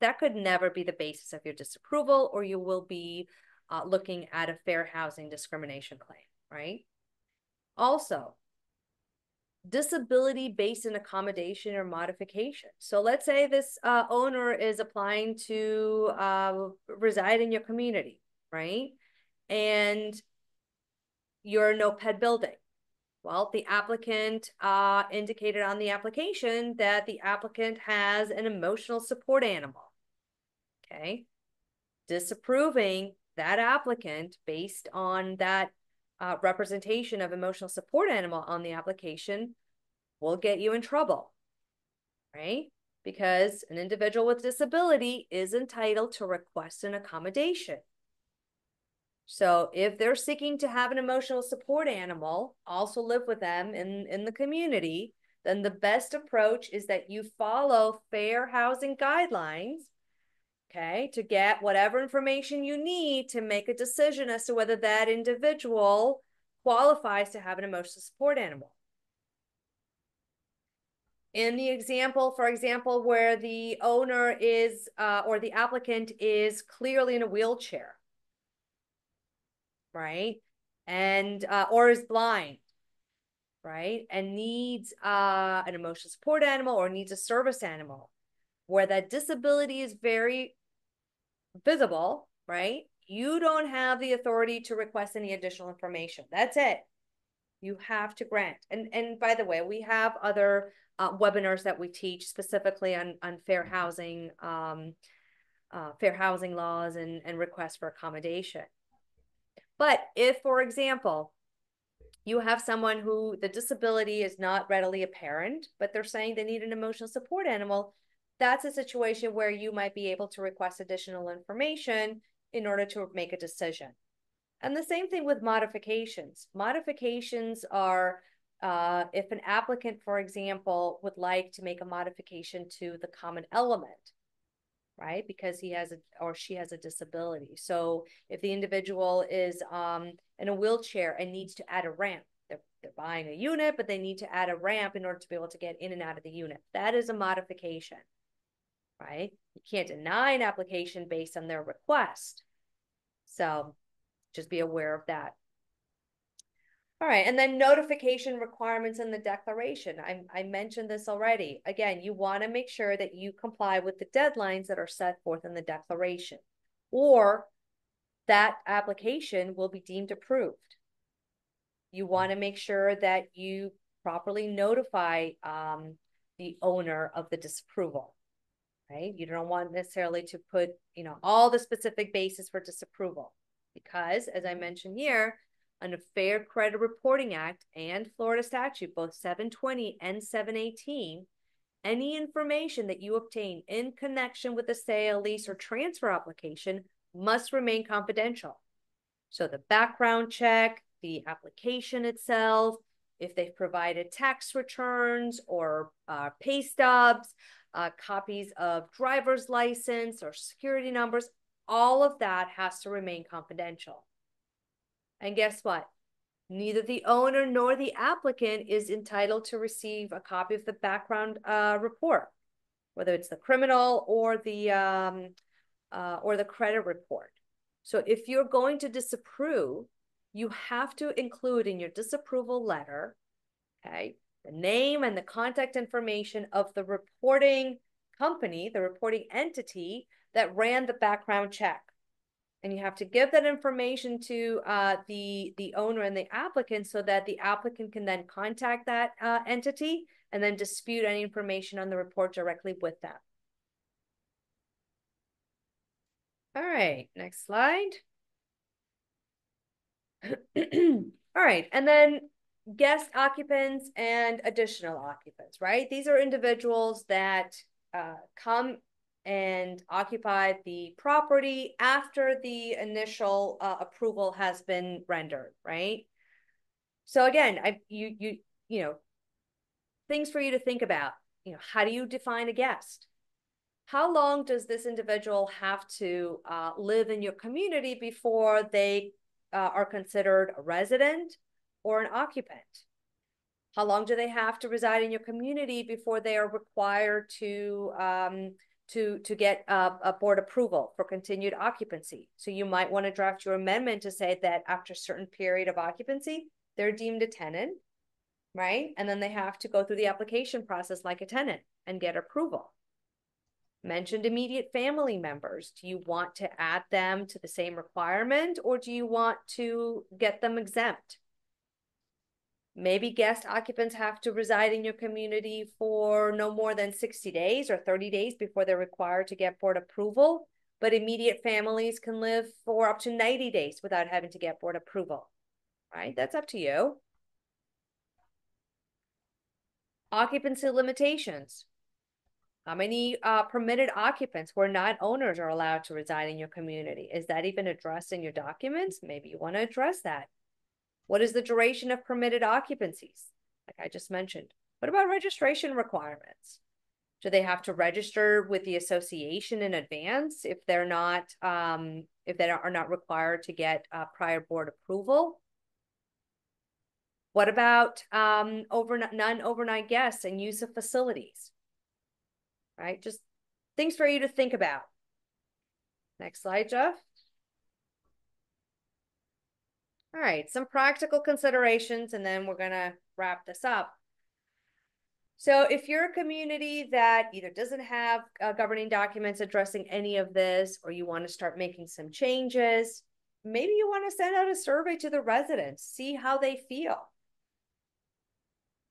that could never be the basis of your disapproval, or you will be uh, looking at a fair housing discrimination claim, right? Also, disability based in accommodation or modification. So let's say this uh, owner is applying to uh, reside in your community, right? And you're no pet building. Well, the applicant uh, indicated on the application that the applicant has an emotional support animal. Okay. Disapproving that applicant based on that uh, representation of emotional support animal on the application will get you in trouble, right? Because an individual with disability is entitled to request an accommodation. So if they're seeking to have an emotional support animal also live with them in, in the community, then the best approach is that you follow fair housing guidelines okay, to get whatever information you need to make a decision as to whether that individual qualifies to have an emotional support animal. In the example, for example, where the owner is uh, or the applicant is clearly in a wheelchair, right? And uh, or is blind, right? And needs uh, an emotional support animal or needs a service animal, where that disability is very visible, right? You don't have the authority to request any additional information. That's it. You have to grant. And and by the way, we have other uh, webinars that we teach specifically on on fair housing, um, uh, fair housing laws, and and requests for accommodation. But if, for example, you have someone who the disability is not readily apparent, but they're saying they need an emotional support animal, that's a situation where you might be able to request additional information in order to make a decision. And the same thing with modifications. Modifications are uh, if an applicant, for example, would like to make a modification to the common element, right? Because he has a or she has a disability. So if the individual is um, in a wheelchair and needs to add a ramp, they're, they're buying a unit, but they need to add a ramp in order to be able to get in and out of the unit. That is a modification right? You can't deny an application based on their request. So just be aware of that. All right, and then notification requirements in the declaration. I, I mentioned this already. Again, you want to make sure that you comply with the deadlines that are set forth in the declaration. Or that application will be deemed approved. You want to make sure that you properly notify um, the owner of the disapproval, right? You don't want necessarily to put, you know, all the specific basis for disapproval because, as I mm-hmm. mentioned here, under Fair Credit Reporting Act and Florida statute, both 720 and 718, any information that you obtain in connection with the sale, lease, or transfer application must remain confidential. So the background check, the application itself, if they've provided tax returns or uh, pay stubs, uh, copies of driver's license or security numbers, all of that has to remain confidential. And guess what? Neither the owner nor the applicant is entitled to receive a copy of the background uh, report, whether it's the criminal or the um, uh, or the credit report. So if you're going to disapprove, you have to include in your disapproval letter, okay, the name and the contact information of the reporting company, the reporting entity that ran the background check. And you have to give that information to uh, the, the owner and the applicant so that the applicant can then contact that uh, entity and then dispute any information on the report directly with them. All right, next slide. [clears throat] All right, and then guest occupants and additional occupants, right? These are individuals that uh, come and occupy the property after the initial uh, approval has been rendered, right? So again, I you you you know things for you to think about. You know, how do you define a guest? How long does this individual have to uh, live in your community before they uh, are considered a resident or an occupant? How long do they have to reside in your community before they are required to um, to to get a, a board approval for continued occupancy? So you might want to draft your amendment to say that after a certain period of occupancy, they're deemed a tenant, right? And then they have to go through the application process like a tenant and get approval mentioned immediate family members. Do you want to add them to the same requirement or do you want to get them exempt? Maybe guest occupants have to reside in your community for no more than 60 days or 30 days before they're required to get board approval, but immediate families can live for up to 90 days without having to get board approval. Right? That's up to you. Occupancy limitations. How many uh, permitted occupants who are not owners are allowed to reside in your community? Is that even addressed in your documents? Maybe you want to address that. What is the duration of permitted occupancies? Like I just mentioned. What about registration requirements? Do they have to register with the association in advance if they're not um, if they are not required to get uh, prior board approval? What about um, overnight non-overnight guests and use of facilities? Right? Just things for you to think about. Next slide, Jeff. All right, some practical considerations, and then we're going to wrap this up. So if you're a community that either doesn't have uh, governing documents addressing any of this, or you want to start making some changes, maybe you want to send out a survey to the residents, see how they feel.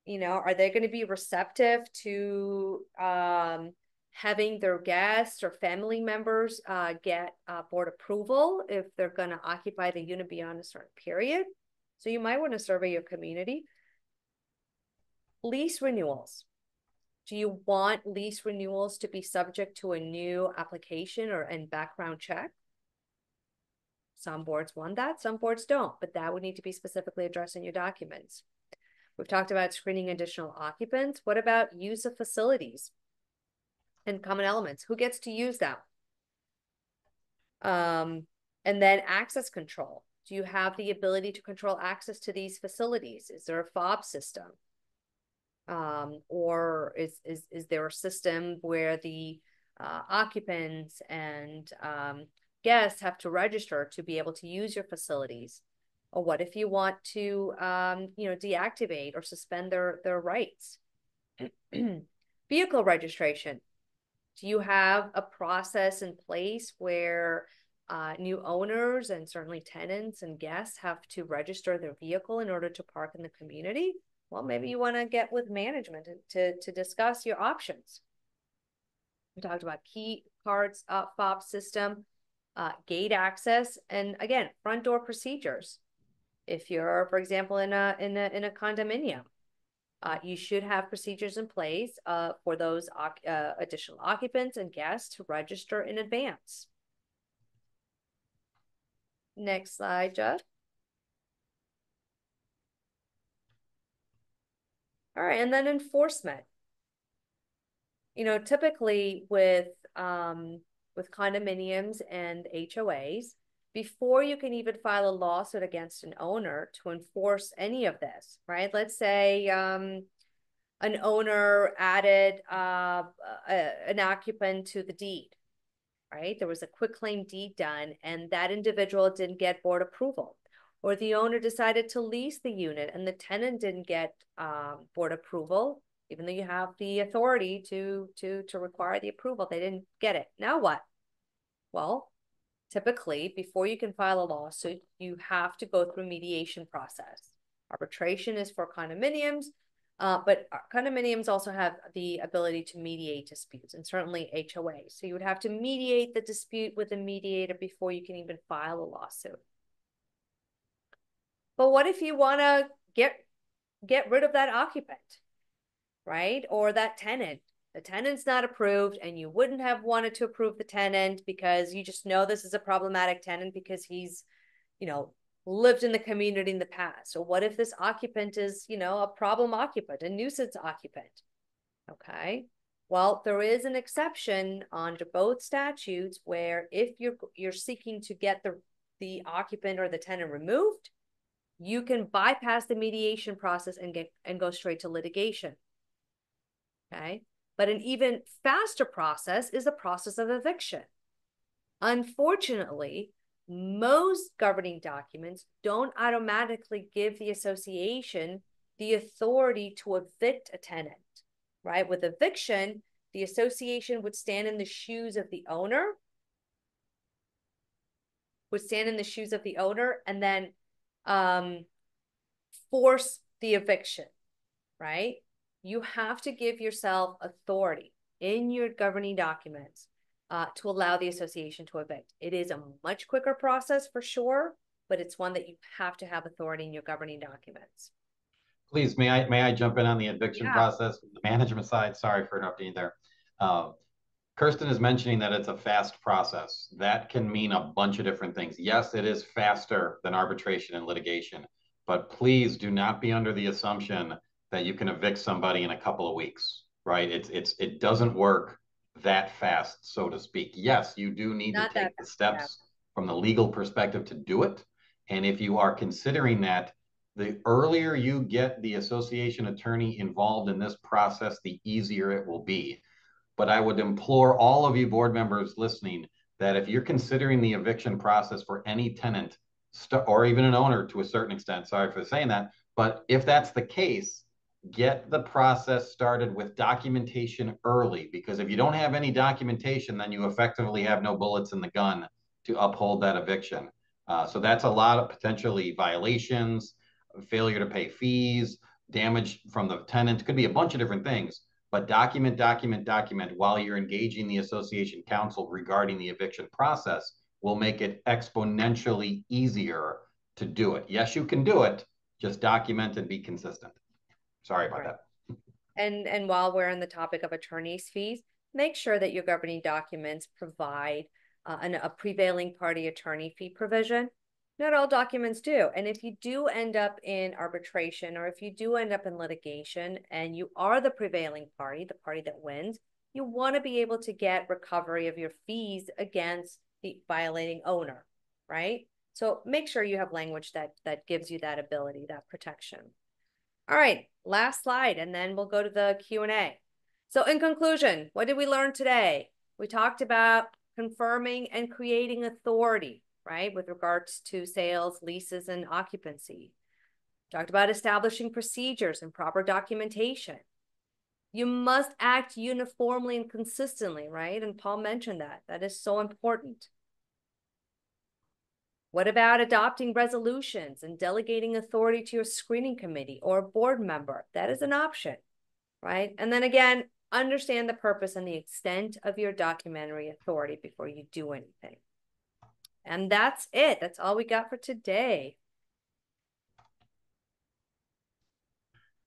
You know, are they going to be receptive to um, having their guests or family members uh, get uh, board approval if they're going to occupy the unit beyond a certain period. So you might want to survey your community. Lease renewals. Do you want lease renewals to be subject to a new application or and background check? Some boards want that, some boards don't, but that would need to be specifically addressed in your documents. We've talked about screening additional occupants. What about use of facilities? And common elements. Who gets to use them? Um, and then access control. Do you have the ability to control access to these facilities? Is there a fob system? Um, or is, is, is there a system where the uh, occupants and um, guests have to register to be able to use your facilities? Or what if you want to, um, you know, deactivate or suspend their, their rights? [clears throat] Vehicle registration do you have a process in place where uh, new owners and certainly tenants and guests have to register their vehicle in order to park in the community, well, maybe you want to get with management to, to discuss your options. We talked about key cards, uh, fob system, uh, gate access, and again, front door procedures. If you're, for example, in a in a in a condominium, uh, you should have procedures in place uh, for those uh, additional occupants and guests to register in advance. Next slide, Jeff. All right, and then enforcement. You know, typically with um, with condominiums and HOAs, before you can even file a lawsuit against an owner to enforce any of this, right? Let's say um, an owner added uh, a, an occupant to the deed right? There was a quitclaim deed done and that individual didn't get board approval. Or the owner decided to lease the unit and the tenant didn't get um, board approval, even though you have the authority to, to, to require the approval, they didn't get it. Now what? Well, typically before you can file a lawsuit, you have to go through mediation process. Arbitration is for condominiums, uh, but condominiums also have the ability to mediate disputes and certainly HOA. So you would have to mediate the dispute with a mediator before you can even file a lawsuit. But what if you want to get get rid of that occupant, right? Or that tenant. The tenant's not approved and you wouldn't have wanted to approve the tenant because you just know this is a problematic tenant because he's, you know, lived in the community in the past? so what if this occupant is, you know, a problem occupant, a nuisance occupant? Okay. Well, there is an exception under both statutes where if you're you're seeking to get the the occupant or the tenant removed, you can bypass the mediation process and get and go straight to litigation. Okay. But an even faster process is the process of eviction. Unfortunately, most governing documents don't automatically give the association the authority to evict a tenant, right? With eviction, the association would stand in the shoes of the owner, would stand in the shoes of the owner and then um, force the eviction, right? You have to give yourself authority in your governing documents uh, to allow the association to evict. It is a much quicker process for sure, but it's one that you have to have authority in your governing documents. Please, may I may I jump in on the eviction yeah. process, the management side? Sorry for interrupting you there. Uh, Kerstin is mentioning that it's a fast process. That can mean a bunch of different things. Yes, it is faster than arbitration and litigation, but please do not be under the assumption that you can evict somebody in a couple of weeks, right? It's it's it doesn't work that fast, so to speak. Yes, you do need Not to take the steps yeah. from the legal perspective to do it. And if you are considering that, the earlier you get the association attorney involved in this process, the easier it will be. But I would implore all of you board members listening that if you're considering the eviction process for any tenant or even an owner to a certain extent, sorry for saying that, but if that's the case, get the process started with documentation early because if you don't have any documentation, then you effectively have no bullets in the gun to uphold that eviction. Uh, so that's a lot of potentially violations, failure to pay fees, damage from the tenant, could be a bunch of different things. But document, document, document while you're engaging the association counsel regarding the eviction process will make it exponentially easier to do it. Yes, you can do it, just document and be consistent. Sorry about right. that. And and while we're on the topic of attorney's fees, make sure that your governing documents provide uh, an, a prevailing party attorney fee provision. Not all documents do. And if you do end up in arbitration or if you do end up in litigation and you are the prevailing party, the party that wins, you want to be able to get recovery of your fees against the violating owner, right? So make sure you have language that that gives you that ability, that protection. All right, last slide, and then we'll go to the Q&A. So in conclusion, what did we learn today? We talked about confirming and creating authority, right, with regards to sales, leases, and occupancy. Talked about establishing procedures and proper documentation. You must act uniformly and consistently, right? And Paul mentioned that. That is so important. What about adopting resolutions and delegating authority to your screening committee or a board member? That is an option, right? And then again, understand the purpose and the extent of your documentary authority before you do anything. And that's it. That's all we got for today.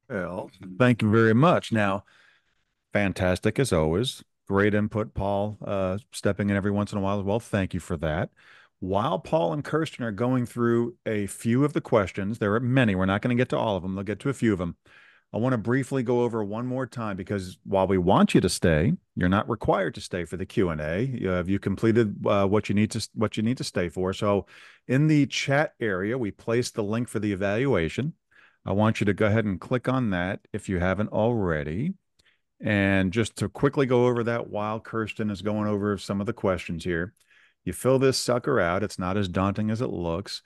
Well, thank you very much. Now, fantastic as always. Great input, Paul, uh, stepping in every once in a while as well. Thank you for that. While Paul and Kerstin are going through a few of the questions, there are many. We're not going to get to all of them. They'll get to a few of them. I want to briefly go over one more time because while we want you to stay, you're not required to stay for the Q and A. Have you completed uh, what you need to what you need to stay for? So, in the chat area, we placed the link for the evaluation. I want you to go ahead and click on that if you haven't already. And just to quickly go over that while Kerstin is going over some of the questions here. You fill this sucker out. It's not as daunting as it looks.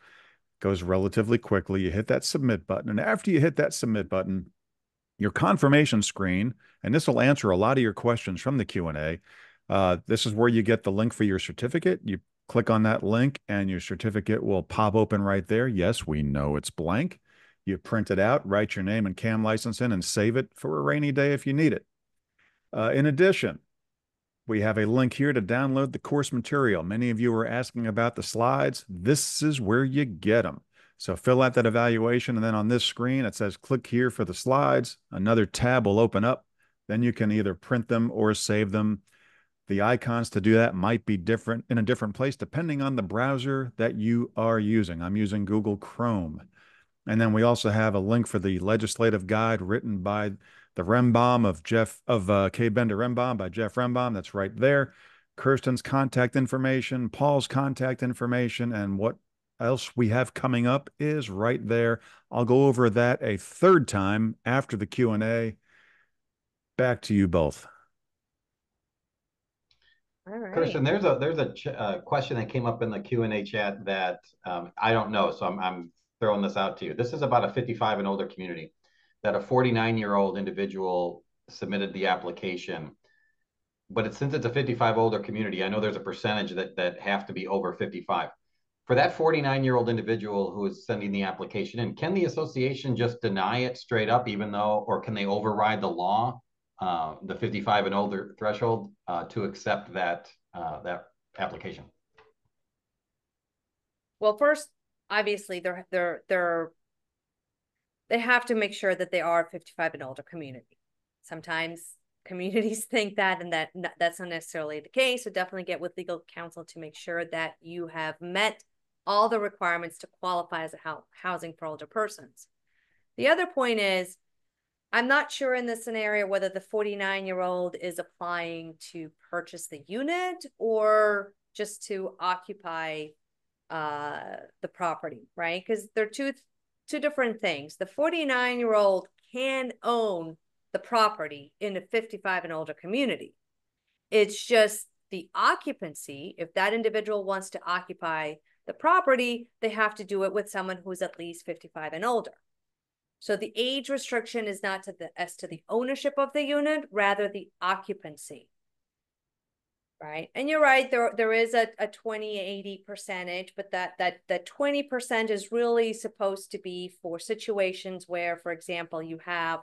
Goes relatively quickly. You hit that submit button. And after you hit that submit button, your confirmation screen, and this will answer a lot of your questions from the Q&A. Uh, this is where you get the link for your certificate. You click on that link and your certificate will pop open right there. Yes, we know it's blank. You print it out, write your name and CAM license in, and save it for a rainy day if you need it. Uh, in addition, we have a link here to download the course material. Many of you were asking about the slides. This is where you get them. So fill out that evaluation, and then on this screen, it says click here for the slides. Another tab will open up. Then you can either print them or save them. The icons to do that might be different in a different place depending on the browser that you are using. I'm using Google Chrome. And then we also have a link for the legislative guide written by the Rembaum of Jeff of uh, Kaye Bender Rembaum by Jeff Rembaum. That's right there. Kerstin's contact information, Paul's contact information, and what else we have coming up is right there. I'll go over that a third time after the Q and A. Back to you both. All right. Kerstin, there's a there's a ch- uh, question that came up in the Q and A chat that um, I don't know, so I'm I'm throwing this out to you. This is about a 55 and older community that a 49 year old individual submitted the application. But it's since it's a 55 older community i know there's a percentage that that have to be over 55 for that 49 year old individual who is sending the application in can the association just deny it straight up even though or can they override the law uh, the 55 and older threshold uh, to accept that uh, that application? Well first obviously they're they're they're they have to make sure that they are 55 and older community. Sometimes communities [laughs] think that and that that's not necessarily the case. So definitely get with legal counsel to make sure that you have met all the requirements to qualify as a housing for older persons. The other point is, I'm not sure in this scenario whether the 49 year old is applying to purchase the unit or just to occupy uh, the property, right? Because they're two two different things. The 49 year old can own the property in a 55 and older community. It's just the occupancy. If that individual wants to occupy the property, they have to do it with someone who's at least 55 and older. So the age restriction is not to the as to the ownership of the unit, rather the occupancy right? And you're right, there there is a, a 20 80 percentage, but that that that 20% is really supposed to be for situations where, for example, you have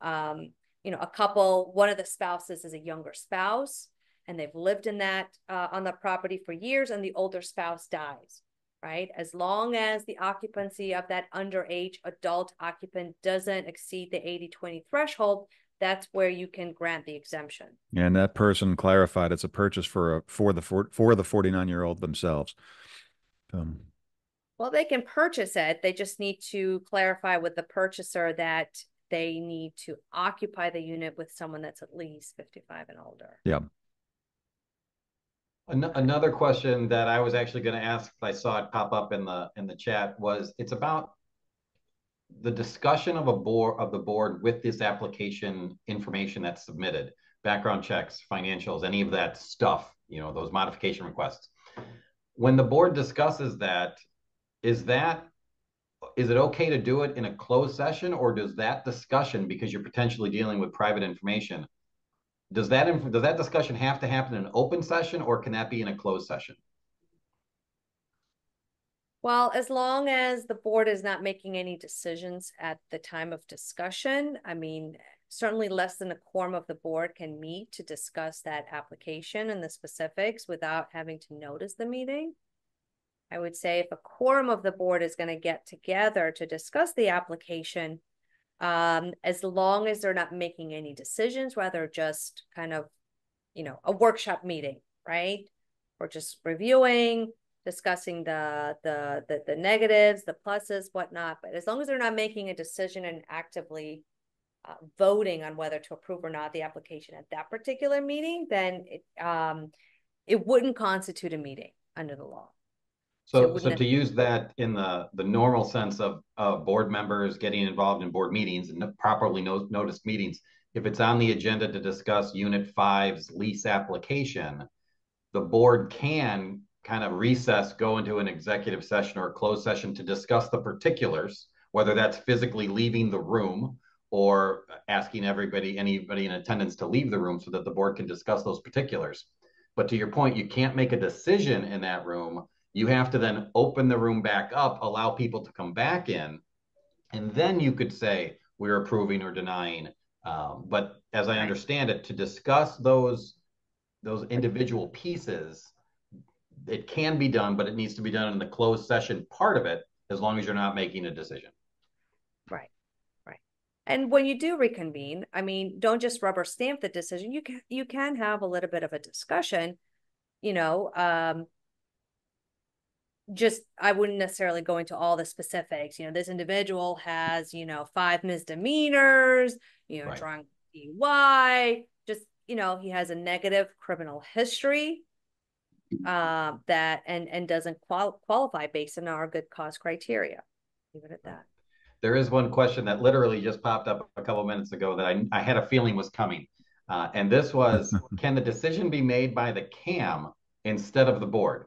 um, you know, a couple, one of the spouses is a younger spouse and they've lived in that uh, on the property for years and the older spouse dies right as long as the occupancy of that underage adult occupant doesn't exceed the 80 20 threshold that's where you can grant the exemption. And that person clarified it's a purchase for a, for the for, for the 49 year old themselves. Um, well, they can purchase it. They just need to clarify with the purchaser that they need to occupy the unit with someone that's at least 55 and older. Yeah. Another question that I was actually going to ask, I saw it pop up in the in the chat, was it's about the discussion of a board of the board with this application information that's submitted, background checks, financials, any of that stuff, you know, those modification requests. When the board discusses that, is that is it okay to do it in a closed session or does that discussion because you're potentially dealing with private information does that does that discussion have to happen in an open session or can that be in a closed session Well, as long as the board is not making any decisions at the time of discussion, I mean, certainly less than a quorum of the board can meet to discuss that application and the specifics without having to notice the meeting. I would say if a quorum of the board is going to get together to discuss the application, um, as long as they're not making any decisions, rather just kind of, you know, a workshop meeting, right? Or just reviewing, discussing the, the the the negatives, the pluses, whatnot. But as long as they're not making a decision and actively uh, voting on whether to approve or not the application at that particular meeting, then it um it wouldn't constitute a meeting under the law. So, so to use that in the the normal sense of uh, board members getting involved in board meetings and properly no, noticed meetings, if it's on the agenda to discuss Unit 5's lease application, the board can kind of recess, go into an executive session or a closed session to discuss the particulars, whether that's physically leaving the room or asking everybody, anybody in attendance to leave the room so that the board can discuss those particulars. But to your point, you can't make a decision in that room you have to then open the room back up, allow people to come back in, and then you could say we're approving or denying. Um, but as I understand it, to discuss those those individual pieces, it can be done, but it needs to be done in the closed session part of it, as long as you're not making a decision. Right, right. And when you do reconvene, I mean, don't just rubber stamp the decision. You can you can have a little bit of a discussion. You know, um, just I wouldn't necessarily go into all the specifics. You know, this individual has, you know, five misdemeanors, you know, right. drunk DUI, just, you know, he has a negative criminal history uh, that and and doesn't qual- qualify based on our good cause criteria. Leave it at that. There is one question that literally just popped up a couple minutes ago that I, I had a feeling was coming. Uh, and this was, [laughs] can the decision be made by the CAM instead of the board?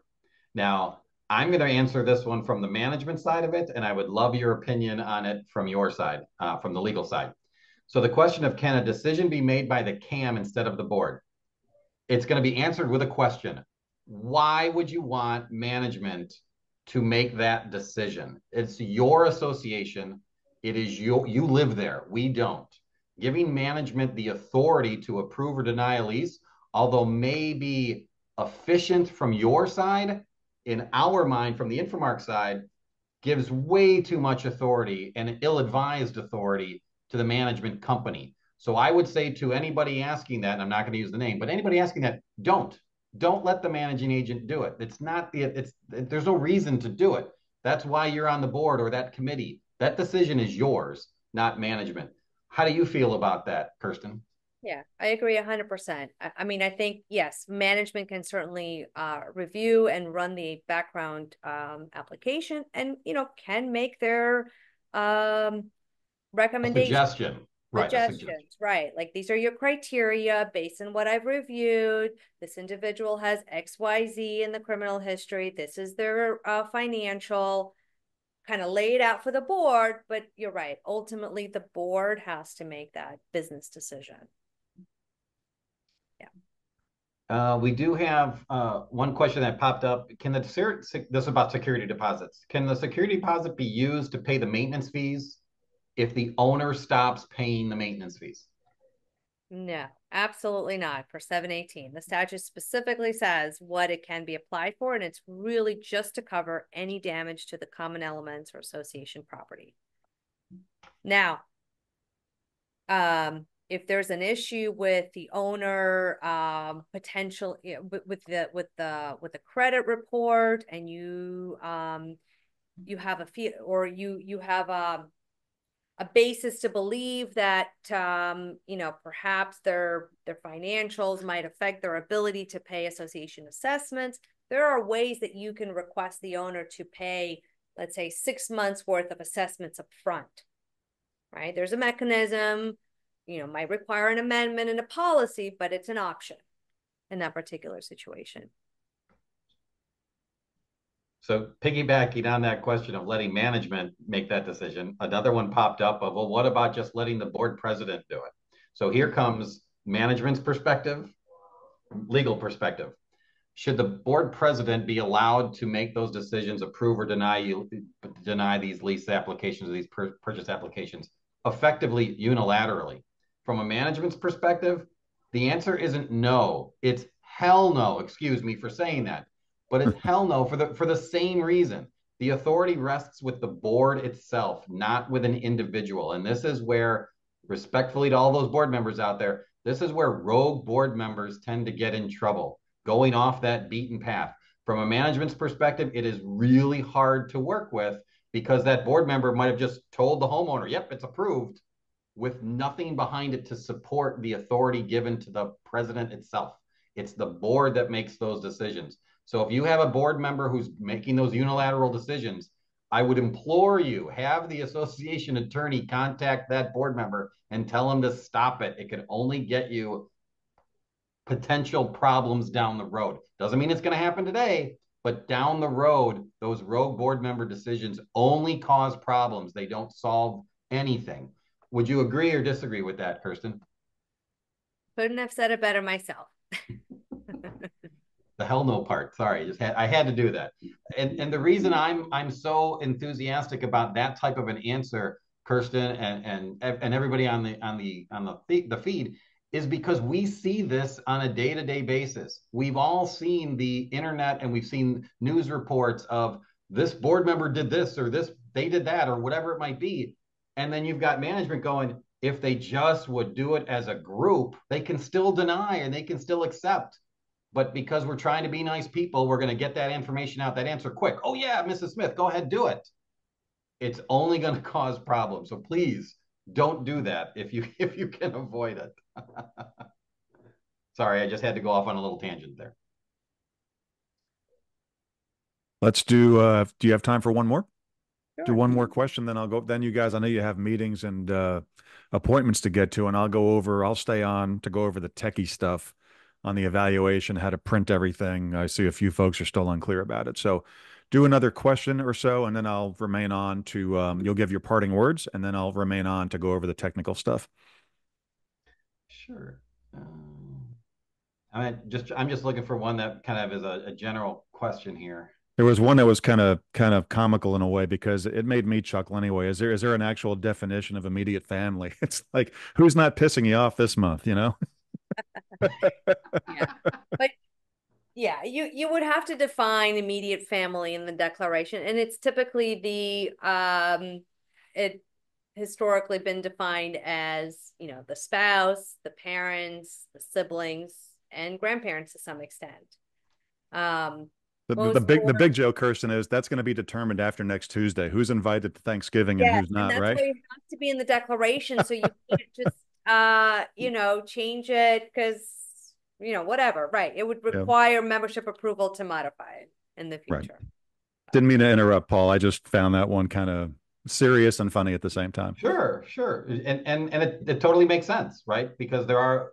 Now, I'm going to answer this one from the management side of it, and I would love your opinion on it from your side, uh, from the legal side. So the question of can a decision be made by the CAM instead of the board? It's going to be answered with a question. Why would you want management to make that decision? It's your association. It is you. You live there. We don't. Giving management the authority to approve or deny a lease, although may be efficient from your side, in our mind from the Inframark side gives way too much authority and ill-advised authority to the management company. So I would say to anybody asking that, and I'm not going to use the name, but anybody asking that, don't. Don't let the managing agent do it. It's not the it's there's no reason to do it. That's why you're on the board or that committee. That decision is yours, not management. How do you feel about that, Kerstin? Yeah, I agree 100%. I, I mean, I think, yes, management can certainly uh, review and run the background um, application and, you know, can make their um, recommendations. suggestion. Right, suggestions, right. Like these are your criteria based on what I've reviewed. This individual has XYZ in the criminal history. This is their uh, financial kind of laid out for the board. But you're right. Ultimately, the board has to make that business decision. Uh, we do have uh, one question that popped up. Can the this is about security deposits? Can the security deposit be used to pay the maintenance fees if the owner stops paying the maintenance fees? No, absolutely not. For 718, the statute specifically says what it can be applied for, and it's really just to cover any damage to the common elements or association property. Now, um, if there's an issue with the owner um potential with the with the with the credit report and you um you have a fee or you you have a um, a basis to believe that um you know perhaps their their financials might affect their ability to pay association assessments there are ways that you can request the owner to pay let's say 6 months worth of assessments up front right there's a mechanism you know, might require an amendment in a policy, but it's an option in that particular situation. So piggybacking on that question of letting management make that decision, another one popped up of, well, what about just letting the board president do it? So here comes management's perspective, legal perspective. should the board president be allowed to make those decisions, approve or deny you deny these lease applications or these purchase applications effectively unilaterally? From a management's perspective, the answer isn't no. It's hell no. Excuse me for saying that, but it's hmm. hell no for the for the same reason. The authority rests with the board itself, not with an individual. And this is where, respectfully to all those board members out there, this is where rogue board members tend to get in trouble going off that beaten path. From a management's perspective, it is really hard to work with because that board member might have just told the homeowner, yep, it's approved, with nothing behind it to support the authority given to the president itself. It's the board that makes those decisions. So if you have a board member who's making those unilateral decisions, I would implore you have the association attorney contact that board member and tell him to stop it. It can only get you potential problems down the road. Doesn't mean it's going to happen today, but down the road, those rogue board member decisions only cause problems. They don't solve anything. Would you agree or disagree with that, Kerstin? Couldn't have said it better myself. [laughs] the hell no part. Sorry, just had I had to do that. And and the reason I'm I'm so enthusiastic about that type of an answer, Kerstin and and and everybody on the on the on the the feed is because we see this on a day to day basis. We've all seen the internet and we've seen news reports of this board member did this or this, they did that or whatever it might be. And then you've got management going, if they just would do it as a group, they can still deny and they can still accept. But because we're trying to be nice people, we're going to get that information out, that answer quick. Oh, yeah, Mrs. Smith, go ahead, do it. It's only going [laughs] to cause problems. So please don't do that if you [laughs] if you can avoid it. [laughs] Sorry, I just had to go off on a little tangent there. Let's do uh do you have time for one more? Sure. Do one more question, then I'll go. Then you guys, I know you have meetings and uh appointments to get to, and I'll go over, I'll stay on to go over the techie stuff on the evaluation, how to print everything. I see a few folks are still unclear about it. So do another question or so, and then I'll remain on to um, you'll give your parting words, and then I'll remain on to go over the technical stuff. Sure. Um, I mean, just I'm just looking for one that kind of is a, a general question here. There was one that was kind of kind of comical in a way because it made me chuckle anyway. Is there is there an actual definition of immediate family? [laughs] It's like who's not pissing you off this month, you know? Yeah. But yeah, you you would have to define immediate family in the declaration and it's typically the um it historically been defined as, you know, the spouse, the parents, the siblings, and grandparents to some extent. Um, the, the big the big joke, Kerstin, is that's going to be determined after next Tuesday. Who's invited to Thanksgiving and who's not, and right? it has to be in the declaration, so you can't just uh you know change it because you know whatever, right? It would require yeah. membership approval to modify it in the future. Right. Didn't mean to interrupt, Paul. I just found that one kind of serious and funny at the same time. Sure, sure. And and and it, it totally makes sense, right? Because there are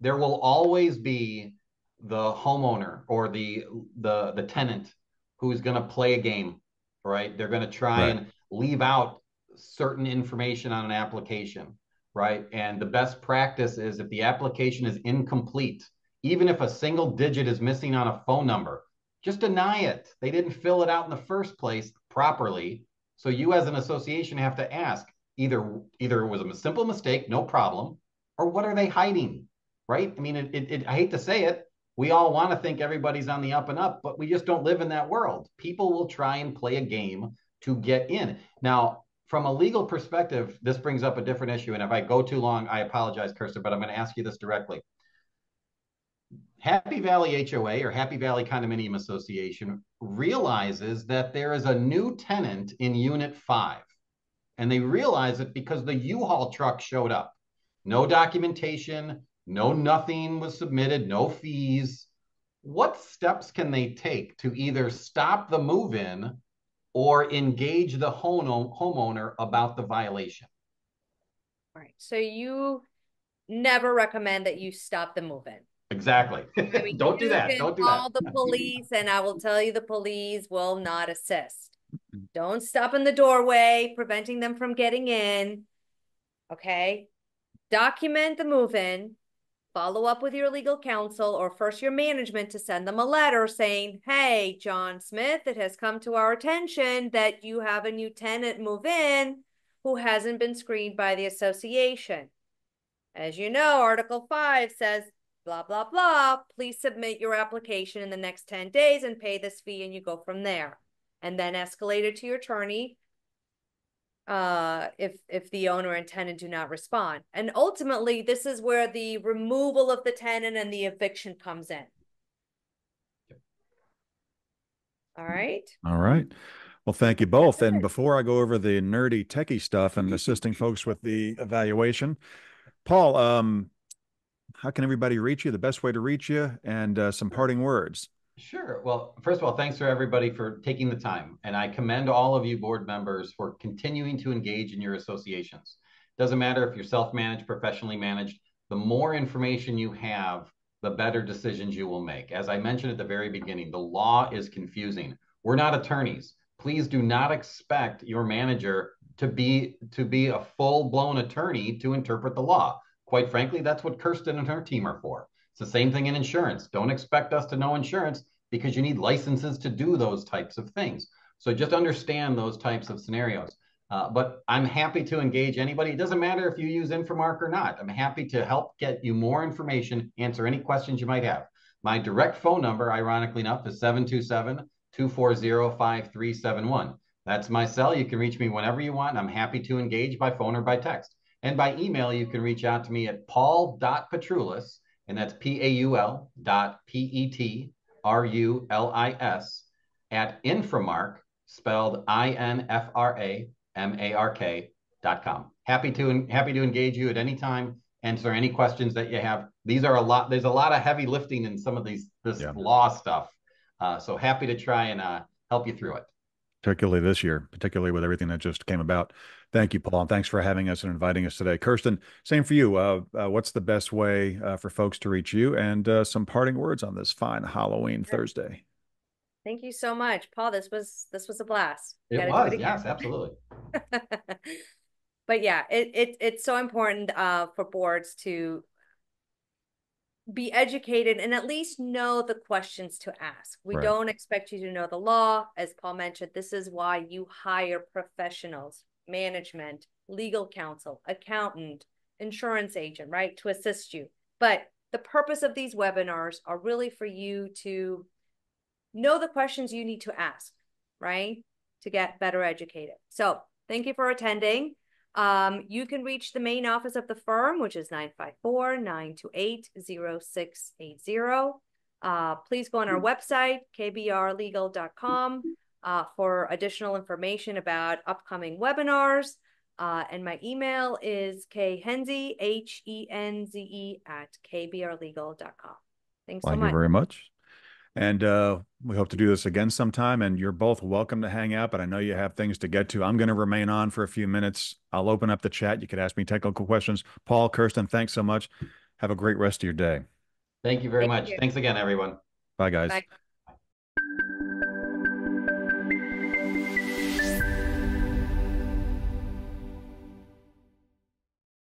there will always be the homeowner or the the the tenant who's going to play a game, right? They're going to try right. and leave out certain information on an application, right? And the best practice is if the application is incomplete, even if a single digit is missing on a phone number, just deny it. They didn't fill it out in the first place properly so you as an association have to ask either either it was a simple mistake, no problem, or what are they hiding? Right? I mean, it, it, it, I hate to say it. We all want to think everybody's on the up and up, but we just don't live in that world. People will try and play a game to get in. Now, from a legal perspective, this brings up a different issue. And if I go too long, I apologize, Kerstin, but I'm going to ask you this directly. Happy Valley HOA or Happy Valley Condominium Association realizes that there is a new tenant in Unit 5. And they realize it because the U-Haul truck showed up. No documentation, no nothing was submitted, no fees. What steps can they take to either stop the move in or engage the home homeowner about the violation? All right. So you never recommend that you stop the move in. Exactly. I mean, [laughs] Don't do that. Don't do that. call that. the [laughs] police, and I will tell you, the police will not assist. Mm-hmm. Don't stop in the doorway, preventing them from getting in. Okay. Document the move in. Follow up with your legal counsel or first your management to send them a letter saying, hey, John Smith, it has come to our attention that you have a new tenant move in who hasn't been screened by the association. As you know, Article 5 says, blah, blah, blah, please submit your application in the next 10 days and pay this fee, and you go from there. And then escalate it to your attorney uh, if if the owner and tenant do not respond. And ultimately, this is where the removal of the tenant and the eviction comes in. All right. All right. Well, thank you both. And before I go over the nerdy techie stuff and assisting folks with the evaluation, Paul, um, how can everybody reach you? The best way to reach you and uh, some parting words. Sure. Well, first of all, thanks for everybody for taking the time. And I commend all of you board members for continuing to engage in your associations. Doesn't matter if you're self-managed, professionally managed, the more information you have, the better decisions you will make. As I mentioned at the very beginning, the law is confusing. We're not attorneys. Please do not expect your manager to be to be a full-blown attorney to interpret the law. Quite frankly, that's what Kerstin and her team are for. It's the same thing in insurance. Don't expect us to know insurance because you need licenses to do those types of things. So just understand those types of scenarios. Uh, but I'm happy to engage anybody. It doesn't matter if you use Inframark or not. I'm happy to help get you more information, answer any questions you might have. My direct phone number, ironically enough, is 727 240 5371. That's my cell. You can reach me whenever you want. I'm happy to engage by phone or by text. And by email, you can reach out to me at paul.petrulis and that's P-A-U-L dot P-E-T-R-U-L-I-S at Inframark, spelled I-N-F-R-A-M-A-R-K dot com. Happy to happy to engage you at any time, answer any questions that you have. These are a lot. There's a lot of heavy lifting in some of these this yeah. law stuff. Uh, so happy to try and uh, help you through it particularly this year, particularly with everything that just came about. Thank you, Paul. And thanks for having us and inviting us today. Kerstin, same for you. Uh, uh, what's the best way uh, for folks to reach you and uh, some parting words on this fine Halloween Thursday? Thank you so much, Paul. This was this was a blast. It was, it yes, absolutely. [laughs] but yeah, it, it it's so important uh, for boards to be educated and at least know the questions to ask. We right. don't expect you to know the law. As Paul mentioned, this is why you hire professionals, management, legal counsel, accountant, insurance agent, right, to assist you. But the purpose of these webinars are really for you to know the questions you need to ask, right, to get better educated. So thank you for attending. Um, you can reach the main office of the firm, which is 954-928-0680. Uh, please go on our website, kbrlegal.com, uh, for additional information about upcoming webinars. Uh, and my email is khenze, H-E-N-Z-E, at kbrlegal.com. Thanks Thank so much. Thank you very much. And uh, we hope to do this again sometime. And you're both welcome to hang out, but I know you have things to get to. I'm going to remain on for a few minutes. I'll open up the chat. You could ask me technical questions. Paul, Kirsten, thanks so much. Have a great rest of your day. Thank you very Thank much. You. Thanks again, everyone. Bye, guys. Bye.